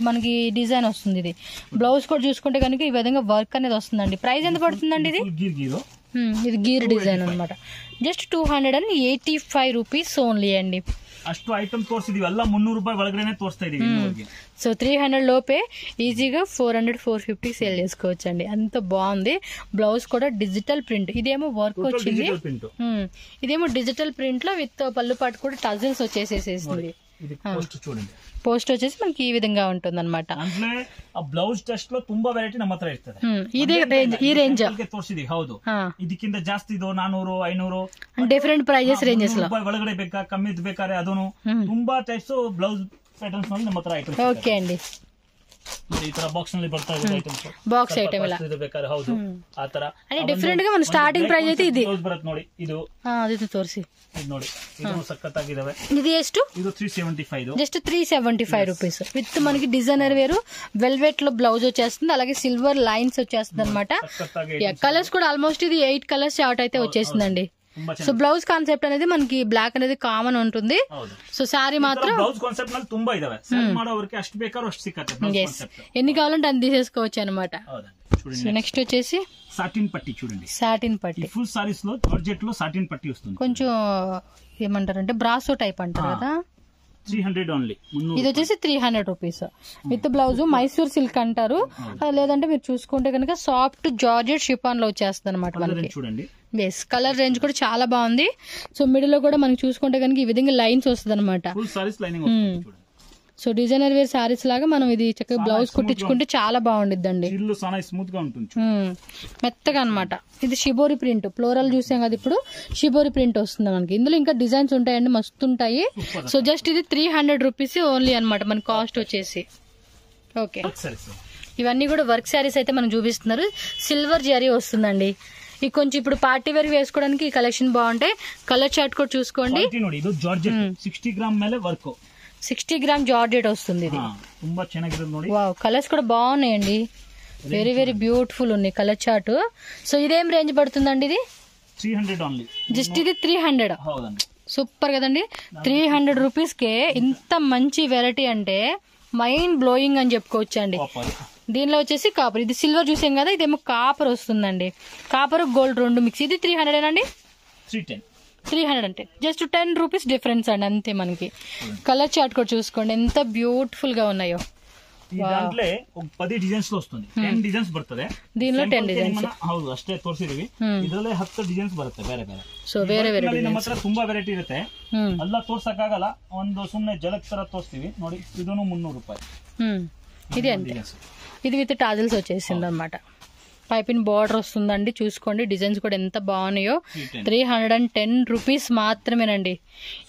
మనకి డిజైన్ వస్తుంది ఇది. బ్లౌజ్ కూడా చూసుకుంటే కనుక ఈ విధంగా వర్క్ అనేది వస్తుందండి. ప్రైస్ ఎంత పడుతుందండి ఇది? ఇది గీర్ డిజైన్ అనమాట just two hundred and eighty five rupees only అండి. ಅಷ್ಟು ಐಟಮ್ ತೋರಿಸಿದೀವಿ ಎಲ್ಲ ಮುನ್ನೂರು ರೂಪಾಯಿ ಒಳಗಡೆನೆ ತೋರಿಸ್ತಾ ಇದೀವಿ ಇನ್ನೂವರೆಗೆ. సో త్రీ హండ్రెడ్ లోపే ఈజీగా four hundred four fifty sale చేసుకోవచ్చు అండి అంత బాగుంది బ్లౌజ్ కూడా డిజిటల్ ప్రింట్ ఇదేమో వర్క్ Total వచ్చింది digital print. హ్మ్, ఇదేమో డిజిటల్ ప్రింట్ లో విత్ పళ్ళు పాటు కూడా టజల్స్ వచ్చేసేసేసింది ఇది పోస్ట్ చూడండి పోస్ట్ వచ్చేసి మనకి ఈ విధంగా ఉంటుంది అనమాట ಅಂದ್ರೆ ಆ ಬ್ಲೌಸ್ ಟೆಸ್ಟ್ లో ತುಂಬಾ ವೆರೈಟಿ ನಮ್ಮ ಹತ್ರ ಇರ್ತದೆ ఇదే రేంజ్ ఈ రేంజ్ ತೋರಿಸಿದೀವಿ ಹೌದು ಇದಕ್ಕಿಂತ ಜಾಸ್ತಿ ಇದು ನಾನೂರು ಐನೂರು డిఫరెంట్ ప్రైజెస్ రేంజెస్ లో ರೂಪಾಯಿ ಒಳಗಡೆ ಬೇಕಾ ಕಮ್ಮಿ ಬೇಕಾದ್ರೆ ಅದನ್ನು ಹ್ಮ್. ತುಂಬಾ ಟೈಪ್ಸ್ ಬ್ಲೌಸ್ ಪ್ಯಾಟರ್ನ್ಸ್ ನಲ್ಲಿ ನಮ್ಮ ಹತ್ರ ಐಟಮ್ಸ್ ఓకే అండి ಈ ತರ ಬಾಕ್ಸ್ ನಲ್ಲಿ ಬರ್ತಾ ಇದೆ ಐಟಮ್ಸ್ బాక్స్ ఐటమ్ ఇలా ಇದು ಬೇಕಾದ್ರೆ ಹೌದು ಆ ತರ అంటే డిఫరెంట్ గా మన స్టార్టింగ్ ప్రైస్ అయితే ఇది ಬ್ಲೌಸ್ ಬರುತ್ತೆ ನೋಡಿ ಇದು ఆ, అది తోరిసి ಇದು ನೋಡಿ ಇದು ಸಖತ್ತಾಗಿದಾವೆ ఇది ಎಷ್ಟು ಇದು three seventy five just three seventy five rupees with మనకి డిజైనర్ వేరు వెల్వెట్ లో బ్లౌజ్ వచ్చేస్తుంది అలాగే సిల్వర్ లైన్స్ వచ్చేస్తుంది అనమాట ಸಖತ್ತಾಗಿ కలర్స్ కూడా ఆల్మోస్ట్ ఇది ఎయిట్ కలర్స్ షార్ట్ అయితే వచ్చేసిందండి సో బ్లౌజ్ కాన్సెప్ట్ అనేది మనకి బ్లాక్ అనేది కామన్ ఉంటుంది. సో శారీ మాత్రం ಬ್ಲೌಸ್ ఎన్ని కావాలంటే అన్ని తీసేసుకోవచ్చు అనమాట సో నెక్స్ట్ వచ్చేసి సాటిన్ పట్టి చూడండి. సాటిన్ పట్టి. ఫుల్ సారీస్లో బడ్జెట్లో సాటిన్ పట్టి వస్తుంది. కొంచెం ఏమంటారు అంటే బ్రాసో టైప్ అంటారు కదా. త్రీ హండ్రెడ్ ఓన్లీ ఇది వచ్చేసి three hundred rupees with blouse Mysore silk అంటారు. లేదంటే మీరు చూసుకుంటే కనుక సాఫ్ట్ జార్జెట్ షిఫాన్లో వచ్చేస్తుంది అనమాట చూడండి. ఎస్ కలర్ రేంజ్ కూడా చాలా బాగుంది. సో మిడిల్లో కూడా మనకి చూసుకుంటే కనుక ఈ విధంగా లైన్స్ వస్తుంది అనమాట సో డిజైనర్ వేర్ సారీస్ లాగా మనం ఇది చక్కగా బ్లౌజ్ కుట్టించుకుంటే చాలా బాగుండిద్దండి. స్మూత్గా ఉంటుంది. మ్మ్. మెత్తగా అన్నమాట. ఇది షిబోరి ప్రింట్ ఫ్లోరల్ చూసాం కదా ఇప్పుడు. షిబోరి ప్రింట్ వస్తుంది మనకి. ఇందులో ఇంకా డిజైన్స్ ఉంటాయండి మస్తు ఉంటాయి. సో జస్ట్ ఇది త్రీ హండ్రెడ్ రూపీస్ ఓన్లీ అన్నమాట మన కాస్ట్ వచ్చేసి. ఓకే ఇవన్నీ కూడా వర్క్ శారీస్ అయితే మనం చూపిస్తున్నారు. సిల్వర్ జరీ వస్తుందండి. ఇవి కొంచెం ఇప్పుడు పార్టీ వేర్ వేసుకోవడానికి ఈ కలెక్షన్ బాగుంటాయి. కలర్ చార్ట్ కూడా చూసుకోండి. సిక్స్టీ గ్రామ్ మేలే వర్క్. సిక్స్టీ గ్రామ్ జార్జెట్ వస్తుంది ఇది. వావ్ కలర్స్ కూడా బాగున్నాయండి. వెరీ వెరీ బ్యూటిఫుల్ ఉన్నాయి కలర్ చార్ట్. సో ఇదేం రేంజ్ పడుతుందండి ఇది? త్రీ హండ్రెడ్ ఓన్లీ జస్ట్ ఇది త్రీ హండ్రెడ్ సూపర్ కదండి. త్రీ హండ్రెడ్ రూపీస్ కే ఇంత మంచి వెరైటీ అంటే మైండ్ బ్లోయింగ్ అని చెప్పుకోవచ్చు అండి దీనిలో వచ్చేసి కాపర్ ఇది సిల్వర్ చూసాం కదా ఇదేమో కాపర్ వస్తుందండి కాపర్ గోల్డ్ రెండు మిక్స్ ఇది త్రీ హండ్రెడ్ అండి త్రీ టెన్ త్రీ హండ్రెడ్ అంటే జస్ట్ టెన్ రూపీస్ డిఫరెన్స్ అండి అంతే మనకి కలర్ చార్ట్ కూడా చూసుకోండి ఎంత బ్యూటిఫుల్గా ఉన్నాయో పది ಡಿಸೈನ್ಸ್ ವಸ್ತುಂದಿ ಟೆನ್ ಡಿಸೈನ್ಸ್ ಬರ್ತದೆ దీనిలో టెನ್ ಡಿಸೈನ್ಸ್ ಹೌದು ಅಷ್ಟೇ ತೋರಿಸಿದೀವಿ ಇದರಲ್ಲಿ ಹತ್ತು ಡಿಸೈನ್ಸ್ ಬರುತ್ತೆ ಬೇರೆ ಬೇರೆ ಸೊ ಬೇರೆ ಬೇರೆ ನಮ್ಮ ಹತ್ರ ತುಂಬಾ ವೆರೈಟಿ ಇರುತ್ತೆ ಎಲ್ಲ ತೋರ್ಸಕ್ಕಾಗಲ್ಲ ಒಂದು ಸುಮ್ಮನೆ ಜಲಕ್ ತರ ತೋರಿಸ್ತೀವಿ ನೋಡಿ ಇದೂ ಮುನ್ನೂರು ರೂಪಾಯಿ ಹ್ಮ್ ಇದೆ ಅಂತ ఇది విత్ టాజిల్స్ వచ్చేసింది అనమాట పైపిన్ బార్డర్ వస్తుందండి చూసుకోండి డిజైన్స్ కూడా ఎంత బాగున్నాయో three hundred and ten rupees మాత్రమేనండి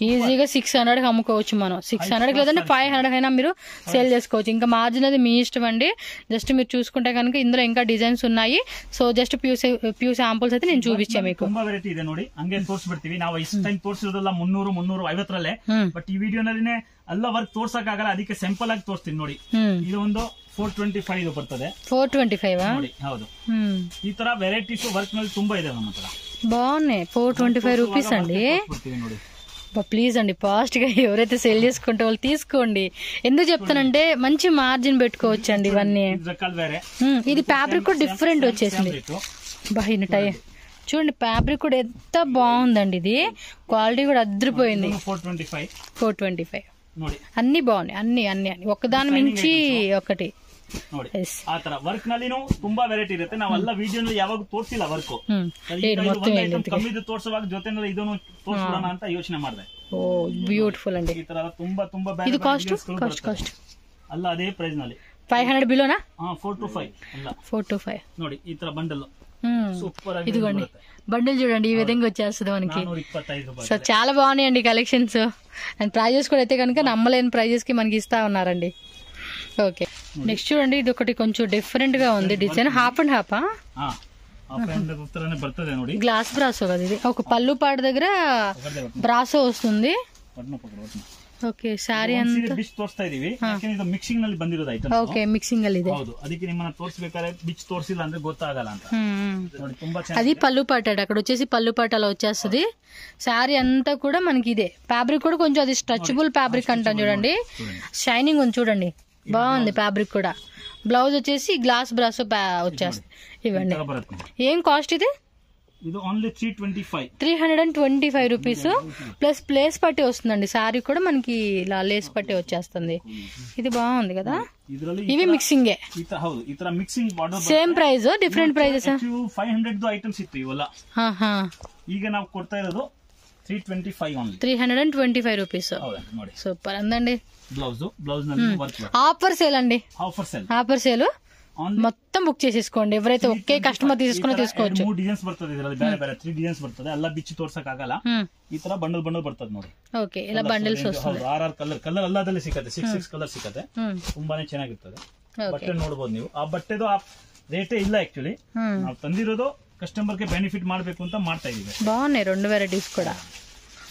ఈజీగా సిక్స్ హండ్రెడ్ అమ్ముకోవచ్చు మనం సిక్స్ హండ్రెడ్ లేదంటే ఫైవ్ హండ్రెడ్ అయినా మీరు సేల్ చేసుకోవచ్చు ఇంకా మార్జిన్ అది మీ ఇష్టం అండి జస్ట్ మీరు చూసుకుంటే కనుక ఇందులో ఇంకా డిజైన్స్ ఉన్నాయి so just few few samples అయితే నేను చూపించాను మీకు ತುಂಬಾ ವೆರೈಟಿ ಇದೆ ನೋಡಿ ಹಂಗೆ ತೋರಿಸ್ಬಿಡ್ತೀವಿ ನಾವು ಇಷ್ಟು ಟೈಮ್ ತೋರಿಸಿರೋದಲ್ಲ ಮುನ್ನೂರು ಮುನ್ನೂರು ಐವತ್ತರಲ್ಲೇ హ్మ్. ಬಟ್ ಈ ವಿಡಿಯೋನಲ್ಲಿನೇ ಎಲ್ಲ ವರ್ಕ್ ತೋರ್ಸಕ್ಕಾಗಲ್ಲ ಅದಕ್ಕೆ ಸಿಂಪಲ್ ಆಗಿ ತೋರಿಸ್ತೀನಿ ನೋಡಿ ಹ್ಮ್ ಇದು ಒಂದು ಫೋರ್ ಟ್ವೆಂಟಿ ಫೈವ್ ಇದು ಬರ್ತದೆ ఫోర్ ట్వంటీ ఫైవ్ ನೋಡಿ ಹೌದು హ్మ్. ಈ ತರ ವೆರೈಟೀಸ್ ವರ್ಕ್ ನಲ್ಲಿ ತುಂಬಾ ಇದೆ ನಮ್ಮ ಹತ್ರ బాగున్నాయి ఫోర్ ట్వంటీ ఫైవ్ రూపీస్ అండి ಕೊಡ್ತೀವಿ ನೋಡಿ ప్లీజ్ అండి ఫాస్ట్ గా ఎవరైతే సెల్ చేసుకుంటే వాళ్ళు తీసుకోండి ఎందుకు చెప్తానంటే మంచి మార్జిన్ పెట్టుకోవచ్చు అండి ఇవన్నీ ಇದ್ರ ಕಲ್ ಬೇರೆ హ్మ్, ఇది ఫ్యాబ్రిక్ కూడా డిఫరెంట్ వచ్చేసింది బాగా టై చూడండి ఫ్యాబ్రిక్ కూడా ఎంత బాగుందండి ఇది క్వాలిటీ కూడా అదిరిపోయింది four twenty five four twenty five ನೋಡಿ అన్ని బాగున్నాయి అన్ని అన్ని అన్ని ఒకదాని మించి ఒకటి ನೋಡಿ Yes. ಆ ತರ ವರ್ಕ್ ನಲ್ಲಿನೂ ತುಂಬಾ ವೆರೈಟಿ ಇರುತ್ತೆ ನಾವೆಲ್ಲ ವಿಡಿಯೋನಲ್ಲಿ ಯಾವಾಗ ತೋರ್ಸಿಲ್ಲ ವರ್ಕ್ హ్మ్. లేదు మొత్తం ఏంటి ಕಮ್ಮಿದು ತೋರ್ಸುವಾಗ ಜೊತೆನಲ್ಲಿ ಇದನ್ನು ತೋರ್ಸೋಣ ಅಂತ ಯೋಚನೆ ಮಾಡಿದೆ ఓ బ్యూటిఫుల్ అండి ಈ ತರ ತುಂಬಾ ತುಂಬಾ ಬೇರೆ ఇది ಬೇರೆ కాస్ట్ designs ಗಳು కాస్ట్ ಬರ್ತದೆ. కాస్ట్ ಅಲ್ಲ ಅದೇ ಪ್ರೈಸ್ ನಲ್ಲಿ ఫైవ్ హండ్రెడ్ బిలోనా ಹಾ ಫೋರ್ ಟು ఫైవ్ ಅಲ್ಲ ఫోర్ టు ఫైవ్ ನೋಡಿ ಈ ತರ ಬಂಡಲ್ సూపర్ ఇదిగోండి. బండిల్ చూడండి ఈ విధంగా వచ్చేస్తుంది మనకి. సో చాలా బాగున్నాయండి కలెక్షన్స్ అండ్ ప్రైజెస్ కూడా అయితే కనుక నమ్మలేని ప్రైజెస్కి మనకి ఇస్తా ఉన్నారండి. ఓకే. నెక్స్ట్ చూడండి ఇది ఒకటి కొంచెం డిఫరెంట్గా ఉంది. Design half and half glass Brasso కదా ఇది. ఒక పళ్ళు పాడు దగ్గర బ్రాసో వస్తుంది. ಒಟ್ನ ಪಕಡು, ಒಟ್ನ. ఓకే శారీ ಒಂದ್ ಅಂತ ಸೀರೆ ಬಿಚ್ ತೋರಿಸ್ತಾ ಇದೀವಿ ಯಾಕೆಂದ್ರೆ ಇದು ಮಿಕ್ಸಿಂಗ್ ನಲ್ಲಿ ಬಂದಿರೋದು ಐಟಮ್ ఓకే మిక్సింగ్ ಅಲ್ಲಿ ಇದೆ ಹೌದು ಅದಕ್ಕೆ ನಿಮ್ಮನ್ನ ತೋರಿಸ್ಬೇಕಾದ್ರೆ ಬಿಚ್ ತೋರಿಸಿಲ್ಲ ಅಂದ್ರೆ ಗೊತ್ತಾಗಲ್ಲ ಅಂತ హ్మ్. ನೋಡಿ ತುಂಬಾ ಚೆನ್ನಾಗಿ అది పళ్ళు పాట అక్కడ వచ్చేసి పళ్ళు పాట అలా వచ్చేస్తుంది శారీ అంతా కూడా మనకి ఇదే ఫ్యాబ్రిక్ కూడా కొంచెం అది స్ట్రెచబుల్ ఫ్యాబ్రిక్ అంటాం చూడండి షైనింగ్ ఉంది చూడండి బాగుంది ఫ్యాబ్రిక్ కూడా బ్లౌజ్ వచ్చేసి గ్లాస్ బ్రాస్ వచ్చేస్తుంది ఇవ్వండి ತರ ಬರುತ್ತೆ ನೋಡಿ. ఏం కాస్ట్ ఇది ಇದು only three twenty five three hundred and twenty five rupees plus place పట్టి వస్తుందండి శారీ కూడా మనకి ఇలా లేస్ పట్టి వచ్చేస్తుంది ఇది బాగుంది కదా ಇದರಲ್ಲಿ ఇవి మిక్సింగే ಈ ತರ ಹೌದು ಈ ತರ mixing border same price different prices five hundred items ಇತ್ತು ಇವೆಲ್ಲ ಈಗ ನಾವು ಕೊಡ್ತಾ ಇರೋದು three twenty five only three hundred and twenty five rupees ಹೌದಾ ನೋಡಿ సూపర్ అందండి ಬ್ಲೌಸ್ ಬ್ಲೌಸ್ ನಲ್ಲಿ ವರ್ಕ್ ఆఫర్ సేల్ అండి offer sale offer sale only మొత్తం బుక్ చేసేసుకోండి ఎవరైతే ఒకే కస్టమర్ తీసుకుని తీసుకోవచ్చు ಮೂರು ಡಿಸೈನ್ಸ್ ಬರ್ತದೆ ಇದರಲ್ಲಿ ಬೇರೆ ಬೇರೆ ತ್ರೀ ಡಿಸೈನ್ಸ್ ಬರ್ತದೆ ಎಲ್ಲ ಬಿಚ್ಚಿ ತೋರ್ಸಕ್ ಆಗಲ್ಲ హ్మ్. ಈ ತರ ಬಂಡಲ್ ಬಂಡಲ್ ಬರ್ತದೆ ನೋಡಿ ఓకే ఇలా బండిల్స్ వస్తుంది ಆರ್ ಆರ್ ಕಲರ್ ಕಲರ್ ಎಲ್ಲದಲ್ಲಿ ಸಿಕ್ಕತ್ತೆ ಸಿಕ್ಸ್ ಸಿಕ್ಸ್ ಕಲರ್ ಸಿಕ್ಕತ್ತೆ హ్మ్. ತುಂಬಾನೇ ಚೆನ್ನಾಗಿರ್ತದೆ ఓకే ಬಟ್ಟೆ ನೋಡ್ಬೋದು ನೀವು ಆ ಬಟ್ಟೆದು ಆ ರೇಟೇ ಇಲ್ಲ ಆಕ್ಚುಲಿ హ్మ్. ನಾವು ತಂದಿರೋದು ಕಸ್ಟಮರ್ಗೆ ಬೆನಿಫಿಟ್ ಮಾಡಬೇಕು ಅಂತ ಮಾಡ್ತಾ ಇದೀವಿ బాగున్నాయి రెండు వెరైటీస్ కూడా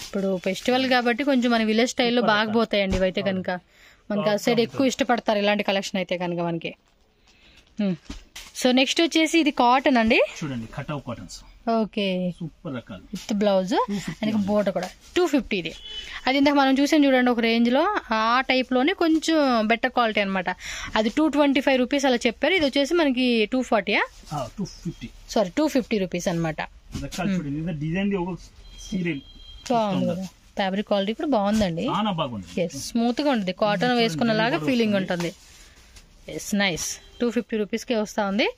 ఇప్పుడు ఫెస్టివల్ కాబట్టి కొంచెం మన విలేజ్ స్టైల్లో బాగా పోతాయండి ఇవైతే కనుక మనకి ఆ సైడ్ ఎక్కువ ఇష్టపడతారు ఇలాంటి కలెక్షన్ అయితే కనుక మనకి Hmm. సో నెక్స్ట్ వచ్చేసి ఇది కాటన్ అండి? చూడండి కటౌ కాటన్స్ ఓకే సూపర్ రకాలు. విత్ బ్లౌజ్ అందుకే బోట కూడా. టూ ఫిఫ్టీ ఇది. అది ఇందాక మనం చూసాం చూడండి ఒక రేంజ్లో ఆ టైప్లోనే కొంచెం బెటర్ క్వాలిటీ అనమాట అది టూ ట్వంటీ ఫైవ్ రూపీస్ అలా చెప్పారు. ఇది వచ్చేసి మనకి two ఫార్టీయా two fifty sorry two fifty rupees అనమాట ఫ్యాబ్రిక్ క్వాలిటీ కూడా బాగుందండి. స్మూత్గా ఉంటుంది. కాటన్ వేసుకున్నలాగా ఫీలింగ్ ఉంటుంది. ఎస్ నైస్ టూ ఫిఫ్టీ రూపీస్కే వస్తూ ఉంది.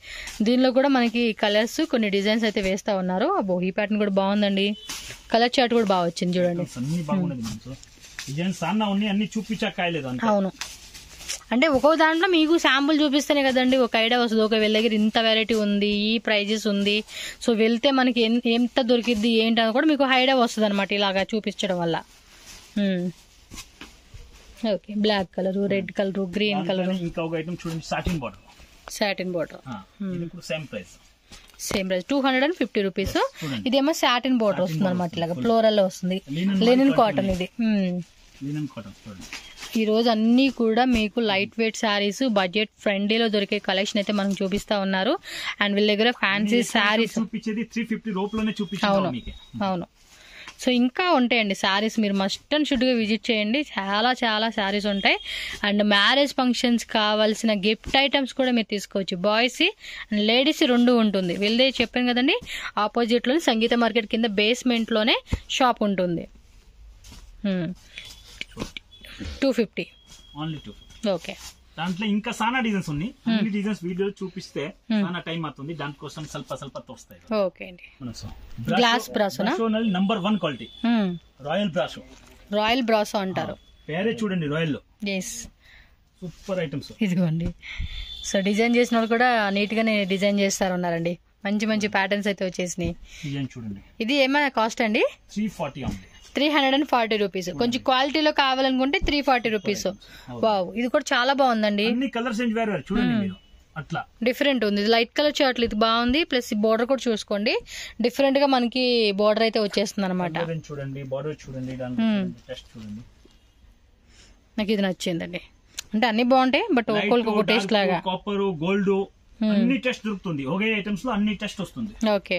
దీనిలో కూడా మనకి కలర్స్ కొన్ని డిజైన్స్ అయితే వేస్తూ ఉన్నారు. అబ్బో ఈ ప్యాటర్న్ కూడా బాగుందండి. కలర్ చార్ట్ కూడా బాగా వచ్చింది చూడండి. అవును. అంటే ఒక్కో దాంట్లో మీకు శాంపుల్ చూపిస్తేనే కదండి ఒక ఐడియా వస్తుంది. ఒక వీళ్ళ దగ్గర ఇంత వెరైటీ ఉంది ఈ ప్రైజెస్ ఉంది. సో వెళ్తే మనకి ఎంత దొరికిద్ది ఏంటి అని కూడా మీకు ఐడియా వస్తుంది అనమాట ఇలాగా చూపించడం వల్ల. Okay black colour red colour green colour. ఇంకా ఒక ఐటమ్ చూడండి సాటిన్ బార్డర్ సాటిన్ బోర్డర్ ఇది కూడా same price same price two hundred and fifty rupees. ఇదేమో సాటిన్ బోర్డర్ వస్తుంది అనమాట ఇలాగా ఫ్లోరల్లో వస్తుంది. లెనిన్ కాటన్ ఇది. లినన్ కాటన్ చూడండి. ఈ రోజు అన్ని కూడా మీకు లైట్ వెయిట్ శారీస్ బడ్జెట్ ఫ్రెండ్లీలో దొరికే కలెక్షన్ అయితే మనకు చూపిస్తా ఉన్నారు. అండ్ వీళ్ళ దగ్గర ఫ్యాన్సీ శారీస్ చూపించేది త్రీ ఫిఫ్టీ చూపించాను అవును అవును. సో ఇంకా ఉంటాయండి శారీస్. మీరు మస్ట్ అండ్ షుడ్గా విజిట్ చేయండి. చాలా చాలా శారీస్ ఉంటాయి. అండ్ మ్యారేజ్ ఫంక్షన్స్ కావాల్సిన గిఫ్ట్ ఐటమ్స్ కూడా మీరు తీసుకోవచ్చు. బాయ్స్ అండ్ లేడీస్ రెండు ఉంటుంది. వీళ్ళదే చెప్పాను కదండి. ఆపోజిట్లోనే సంగీత మార్కెట్ కింద బేస్మెంట్లోనే షాప్ ఉంటుంది. టూ ఫిఫ్టీ ఓకే దాంట్లో ఇంకా చాలా డిజైన్స్ ఉన్నాయి. Hmm. అన్ని డిజైన్స్ వీడియో చూపిస్తే hmm. చాలా టైం అవుతుంది. దానికోసం స్వల్ప స్వల్ప వస్తాయి ఓకే అండి. Glass number one quality royal Brasso royal Brasso అంటారు. పేరే చూడండి రాయల్లో. సూపర్ ఐటమ్స్ ఇదిగోండి. సో డిజైన్ చేసిన వాళ్ళు కూడా నీట్ గానే డిజైన్ చేస్తారు ఉన్నారండి మంచి మంచి ప్యాటర్న్స్ అయితే వచ్చేసినాయి. చూడండి. ఇది ఏమైనా కాస్ట్ అండి? Three forty three hundred and forty rupees. కొంచెం క్వాలిటీలో కావాలనుకుంటే త్రీ ఫార్టీ రూపీస్. వావ్ ఇది కూడా చాలా బాగుందండి. కలర్స్ చూడండి అట్లా. డిఫరెంట్ ఉంది. ఇది లైట్ కలర్ చాట్లు ఇది బాగుంది. ప్లస్ ఈ బోర్డర్ కూడా చూసుకోండి. డిఫరెంట్గా మనకి బోర్డర్ అయితే వచ్చేస్తుంది అనమాట చూడండి బార్డర్ చూడండి చూడండి నాకు ఇది నచ్చిందండి. అంటే అన్ని బాగుంటాయి బట్ ఒక్కొక్కరికి ఒక టేస్ట్ లాగా. కాపర్ గోల్డ్ అన్ని టెస్ట్ దొరుకుతుంది. ఒకే ఐటమ్స్లో అన్ని టెస్ట్ వస్తుంది. ఓకే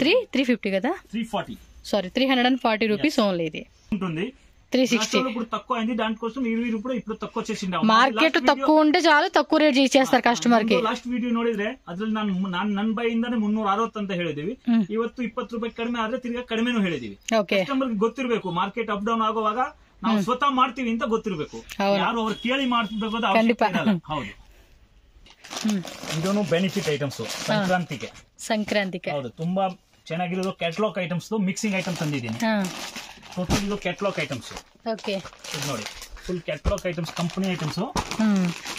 త్రీ త్రీ ఫిఫ్టీ కదా? Three forty sorry three hundred and forty rupees only ఇది. ఉంటుంది. త్రీ సిక్స్టీ ఇప్పుడు తక్కువ అయింది. దానికోసం ఇరవై రూపాయలు ఇప్పుడు తక్కువ చేసిండ ರೇಟ್ ಕಸ್ಟಮರ್ಗೆ ಲಾಸ್ಟ್ ವಿಡಿಯೋ ನೋಡಿದ್ರೆ ಅದ್ರಲ್ಲಿ ನಾನು ನಾನು ನನ್ನ ಬೈಯಿಂದಾನೆ ಮುನ್ನೂರ ಅರವತ್ತು ಅಂತ ಹೇಳಿದೀವಿ ಇವತ್ತು ಇಪ್ಪತ್ತು ರೂಪಾಯಿ ಕಡಿಮೆ ಆದ್ರೆ ತಿರ್ಗಾ ಕಡಿಮೆನೂ ಹೇಳಿದೀವಿ ಕಸ್ಟಮರ್ ಗೊತ್ತಿರಬೇಕು. ಮಾರ್ಕೆಟ್ ಅಪ್ ಡೌನ್ ಆಗುವಾಗ ನಾವು ಸ್ವತಃ ಮಾಡ್ತೀವಿ ಅಂತ ಗೊತ್ತಿರಬೇಕು. ಯಾರು ಅವ್ರು ಕೇಳಿ ಮಾಡ್ತಿರ್ಬೇಕು ಹೌದು. ಇದೂ ಬೆನಿಫಿಟ್ ಐಟಮ್ಸ್ ಸಂಕ್ರಾಂತಿಗೆ. ಸಂಕ್ರಾಂತಿಗೆ. ಹೌದು ತುಂಬಾ ಚೆನ್ನಾಗಿರೋದು ಕ್ಯಾಟ್ಲಾಗ್ ಐಟಮ್ಸ್ ಮಿಕ್ಸಿಂಗ್ ಐಟಮ್ ತಂದಿದ್ದೀನಿ ಹಾ ಟೋಟಲ್ ಇದು ಕ್ಯಾಟ್ಲಾಗ್ ಐಟಮ್ಸ್ ఓకే ಇದು ನೋಡಿ full catalogue items company items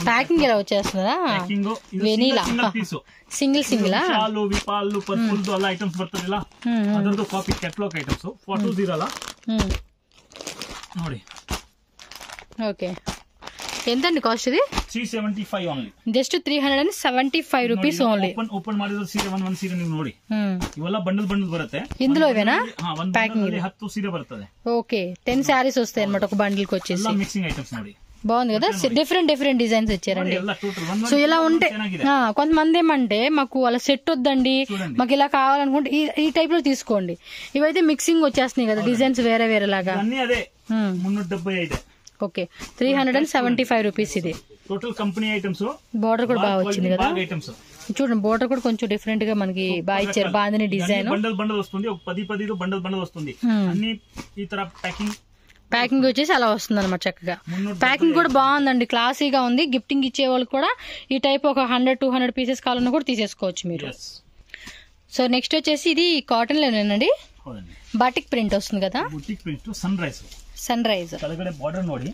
packing ఎలా వచ్చేస్తుందా ಪ್ಯಾಕಿಂಗ್ ವೆನಿಲಾ ಪೀಸು సింగిల్ సింగిలా ಶಾಲು ವಿಪಾಲು ಪರ್ಪುಲ್ದು ಎಲ್ಲ ಐಟಮ್ಸ್ ಬರ್ತದಿಲ್ಲ ಹ್ಮ್ ಅದರದ್ದು ಕಾಪಿ ಕ್ಯಾಟ್ಲಾಗ್ ಐಟಮ್ಸ್ ಫೋಟೋಸ್ ಇರಲ್ಲ ಹ್ಮ್ ನೋಡಿ ఎంత అండి కాస్ట్ ఇది? Three seventy five only just three hundred and seventy five rupees only open open ಮಾಡಿರೋ ಸೀರೆ వన్ వన్ ಸೀರೆ ನೀವು ನೋಡಿ. ಇವೆಲ್ಲ ಬಂಡಲ್ ಬಂಡಲ್ ಬರುತ್ತೆ. ఇందులో ఇవేనా ప్యాకింగ్ ಒಂದ್ ಪ್ಯಾಕಿಂಗ್ bundle ಅಲ್ಲಿ ఓకే టెన్ శారీస్ వస్తాయి అనమాట ఒక బండిల్కి కి వచ్చేసి మిక్సింగ్ ఐటమ్స్ నోడి బాగుంది కదా? డిఫరెంట్ డిఫరెంట్ డిజైన్స్ ఇచ్చారండి సో ఇలా ఉంటే కొంతమంది ఏమంటే మాకు అలా సెట్ వద్దండి మాకు ఇలా కావాలనుకుంటే ఈ- టైప్లో తీసుకోండి ఇవైతే మిక్సింగ్ వచ్చేస్తున్నాయి కదా డిజైన్స్ వేరే వేరే లాగా అదే డెబ్బై ఐదు okay. Three hundred and seventy five rupees ఇది టోటల్ కంపెనీ ఐటమ్స్ బోర్డర్ కూడా బాగా వచ్చింది కదా? చూడండి బోర్డర్ కూడా కొంచెం డిఫరెంట్గా మనకి బాగా ఇచ్చారు. బాగుంది డిజైన్ బండల్ బండల్ వస్తుంది. ఒక పది పది బండల్ బండల్ వస్తుంది. Hmm. అన్ని ఈ తర ప్యాకింగ్ ప్యాకింగ్ వచ్చేసి అలా వస్తుంది అనమాట చక్కగా ప్యాకింగ్ కూడా బాగుందండి. క్లాసీగా ఉంది. గిఫ్టింగ్ ఇచ్చే వాళ్ళు కూడా ఈ టైప్ ఒక హండ్రెడ్ టూ హండ్రెడ్ పీసెస్ కావాలన్నా కూడా తీసేసుకోవచ్చు మీరు. సో నెక్స్ట్ వచ్చేసి ఇది కాటన్ లోనేనండి బటిక్ ప్రింట్ వస్తుంది కదా? సన్ రైజ్ సన్ రైజ్ ಕೆಳಗಡೆ ಬಾರ್ಡರ್ ನೋಡಿ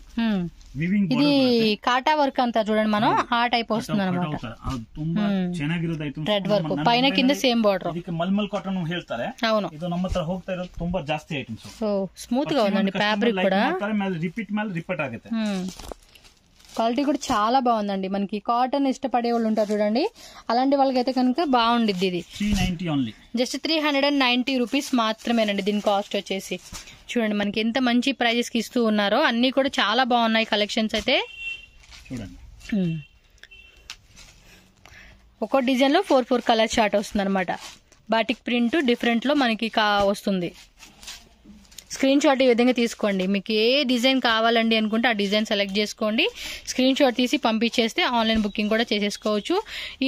ವಿವಿಂಗ್ ఇది కాటా వర్క్ అంతా చూడండి మనం ఆ టైప్ వస్తుంది అనమాట ಅದು ತುಂಬಾ ಚೆನ್ನಾಗಿರೋದು ಐಟಮ್ రెడ్ వర్క్ పైన కింద సేమ్ బార్డర్ ಇದಕ್ಕೆ ಮಲ್ಮಲ್ ಕಾಟನ್ ಹೇಳ್ತಾರೆ అవును ಇದು ನಮ್ಮ ಹತ್ರ ಹೋಗ್ತಾ ಇರೋದು ತುಂಬಾ ಜಾಸ್ತಿ ಐಟಮ್ಸ್ సో స్మూత్ గా ఉందండి ఫ్యాబ్రిక్ కూడా ಮೇಲೆ ರಿಪೀಟ್ ಮೇಲೆ ರಿಪೀಟ್ ಆಗುತ್ತೆ క్వాలిటీ కూడా చాలా బాగుందండి. మనకి కాటన్ ఇష్టపడే వాళ్ళు ఉంటారు చూడండి. అలాంటి వాళ్ళకైతే కనుక బాగుండిద్ది ఇది. Just three hundred and ninety rupees మాత్రమేనండి దీని కాస్ట్ వచ్చేసి. చూడండి మనకి ఎంత మంచి ప్రైజెస్కి ఇస్తూ ఉన్నారో అన్నీ కూడా చాలా బాగున్నాయి కలెక్షన్స్ అయితే. ఒక్కో ఒక్కో డిజైన్లో ఫోర్ ఫోర్ కలర్ చార్ట్ వస్తుంది అనమాట బాటిక్ ప్రింట్ డిఫరెంట్లో మనకి కా వస్తుంది. స్క్రీన్ షాట్ ఈ విధంగా తీసుకోండి. మీకు ఏ డిజైన్ కావాలండి అనుకుంటే ఆ డిజైన్ సెలెక్ట్ చేసుకోండి. స్క్రీన్ షాట్ తీసి పంపించేస్తే ఆన్లైన్ బుకింగ్ కూడా చేసేసుకోవచ్చు.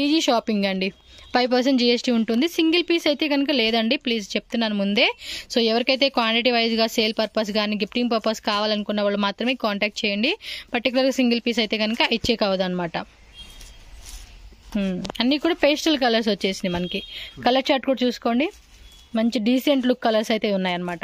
ఈజీ షాపింగ్ అండి. ఫైవ్ పర్సెంట్ జిఎస్టీ ఉంటుంది. సింగిల్ పీస్ అయితే కనుక లేదండి. ప్లీజ్ చెప్తున్నాను ముందే. సో ఎవరికైతే క్వాంటిటీ వైజ్గా సేల్ పర్పస్ కానీ గిఫ్టింగ్ పర్పస్ కావాలనుకున్న వాళ్ళు మాత్రమే కాంటాక్ట్ చేయండి. పర్టికులర్గా సింగిల్ పీస్ అయితే కనుక ఇచ్చే కావదనమాట అన్నీ కూడా పేస్టల్ కలర్స్ వచ్చేసినాయి మనకి. కలర్ చార్ట్ కూడా చూసుకోండి. మంచి డీసెంట్ లుక్ కలర్స్ అయితే ఉన్నాయన్నమాట.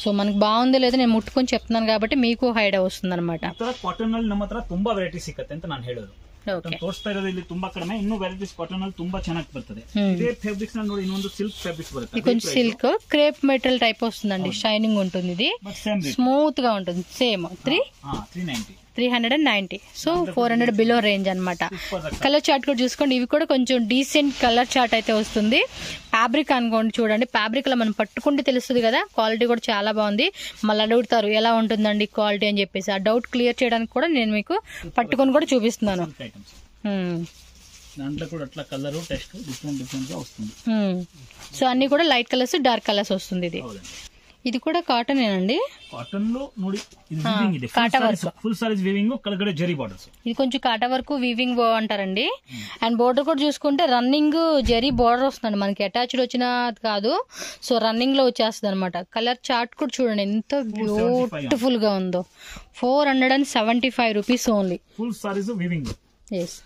సో మనకి బాగుంది లేదో నేను ముట్టుకొని చెప్తున్నాను కాబట్టి మీకు హైడ్ వస్తుంది అనమాట ಈ ತರ ಕಾಟನ್ ಅಲ್ಲಿ ನಮ್ಮ ಹತ್ರ ತುಂಬಾ ವೆರೈಟಿ ಸಿಕ್ಕತ್ತೆ ಅಂತ ನಾನು ಹೇಳೋದು ఓకే ತೋರಿಸ್ತಾ ಇರೋದು ಇಲ್ಲಿ ತುಂಬಾ ಕಡಿಮೆ ಇನ್ನೂ ವೆರೈಟೀಸ್ ಕಾಟನ್ ಅಲ್ಲಿ ತುಂಬಾ ಚೆನ್ನಾಗಿ ಬರ್ತದೆ ಹ್ಮ್. ಇದೇ ಫ್ಯಾಬ್ರಿಕ್ಸ್ ನಲ್ಲಿ ನೋಡಿ ಇನ್ನೊಂದು ಸಿಲ್ಕ್ ಫ್ಯಾಬ್ರಿಕ್ಸ್ ఇది ಬರುತ್ತೆ కొంచెం సిల్క్ క్రేప్ మెటీరియల్ టైప్ వస్తుందండి షైనింగ్ ఉంటుంది ఇది ಬಟ್ ಸೇಮ್ ರೇಟ್ స్మూత్ గా ఉంటుంది సేమ్ త్రీ ಹಾ three ninety three hundred and ninety so four hundred below range అనమాట కలర్ చార్ట్ కూడా చూసుకోండి. ఇవి కూడా కొంచెం డీసెంట్ కలర్ చార్ట్ అయితే వస్తుంది. ఫ్యాబ్రిక్ అనుకోండి చూడండి. ఫ్యాబ్రిక్లో మనం పట్టుకుంటే తెలుస్తుంది కదా క్వాలిటీ కూడా చాలా బాగుంది. మళ్ళీ అడుగుతారు ఎలా ఉంటుందండి క్వాలిటీ అని చెప్పేసి. ఆ డౌట్ క్లియర్ చేయడానికి కూడా నేను మీకు పట్టుకొని కూడా చూపిస్తున్నాను. సో అన్ని కూడా లైట్ కలర్స్ డార్క్ కలర్స్ వస్తుంది ఇది. ఇది కూడా కాటన్ అండి? కాటన్లో ఇది కాటా వర్క్. ఫుల్ జరీ బార్డర్స్ ఇది కొంచెం కాటా వర్క్ వీవింగ్ అంటారండి. అండ్ బోర్డర్ కూడా చూసుకుంటే రన్నింగ్ జరీ బోర్డర్ వస్తుందండి. మనకి అటాచ్డ్ వచ్చిన కాదు సో రన్నింగ్లో వచ్చేస్తుంది అనమాట కలర్ చార్ట్ కూడా చూడండి ఎంత బ్యూటిఫుల్గా ఉందో. Four hundred and seventy five rupees only full saris weaving yes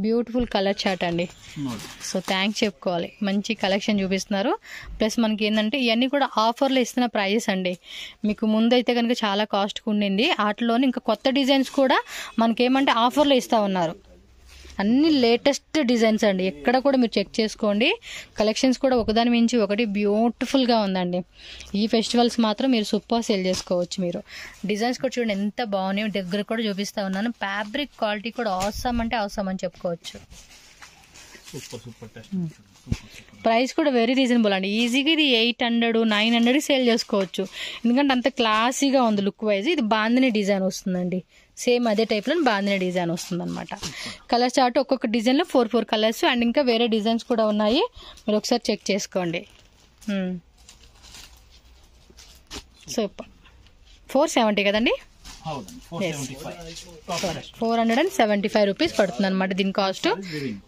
beautiful colour chart అండి. సో థ్యాంక్స్ చెప్పుకోవాలి. మంచి కలెక్షన్ చూపిస్తున్నారు. ప్లస్ మనకి ఏంటంటే ఇవన్నీ కూడా ఆఫర్లో ఇస్తున్న ప్రైజెస్ అండి. మీకు ముందు అయితే కనుక చాలా కాస్ట్గా ఉండింది. వాటిలోని ఇంకా కొత్త డిజైన్స్ కూడా మనకి ఏమంటే ఆఫర్లో ఇస్తూ ఉన్నారు. అన్ని లేటెస్ట్ డిజైన్స్ అండి. ఎక్కడ కూడా మీరు చెక్ చేసుకోండి. కలెక్షన్స్ కూడా ఒకదాని మించి ఒకటి బ్యూటిఫుల్గా ఉందండి. ఈ ఫెస్టివల్స్ మాత్రం మీరు సూపర్ సేల్ చేసుకోవచ్చు మీరు. డిజైన్స్ కూడా చూడండి ఎంత బాగున్నాయో. దగ్గర కూడా చూపిస్తా ఉన్నాను. ఫ్యాబ్రిక్ క్వాలిటీ కూడా అవసరం అంటే అవసరం అని చెప్పుకోవచ్చు. ప్రైస్ కూడా వెరీ రీజనబుల్ అండి. ఈజీగా ఇది eight hundred nine hundred sale చేసుకోవచ్చు. ఎందుకంటే అంత క్లాసీగా ఉంది లుక్ వైజ్ ఇది బాందిని డిజైన్ వస్తుందండి. సేమ్ అదే టైప్లో బాందిని డిజైన్ వస్తుంది అనమాట కలర్ చార్ట్ ఒక్కొక్క డిజైన్లో ఫోర్ ఫోర్ కలర్స్ అండ్ ఇంకా వేరే డిజైన్స్ కూడా ఉన్నాయి. మీరు ఒకసారి చెక్ చేసుకోండి. సూపర్ ఫోర్ సెవెంటీ కదండి? Four hundred and seventy five rupees పడుతుంది అనమాట దీని కాస్ట్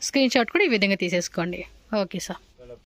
స్క్రీన్ షాట్ కూడా ఈ విధంగా తీసేసుకోండి. Okay sir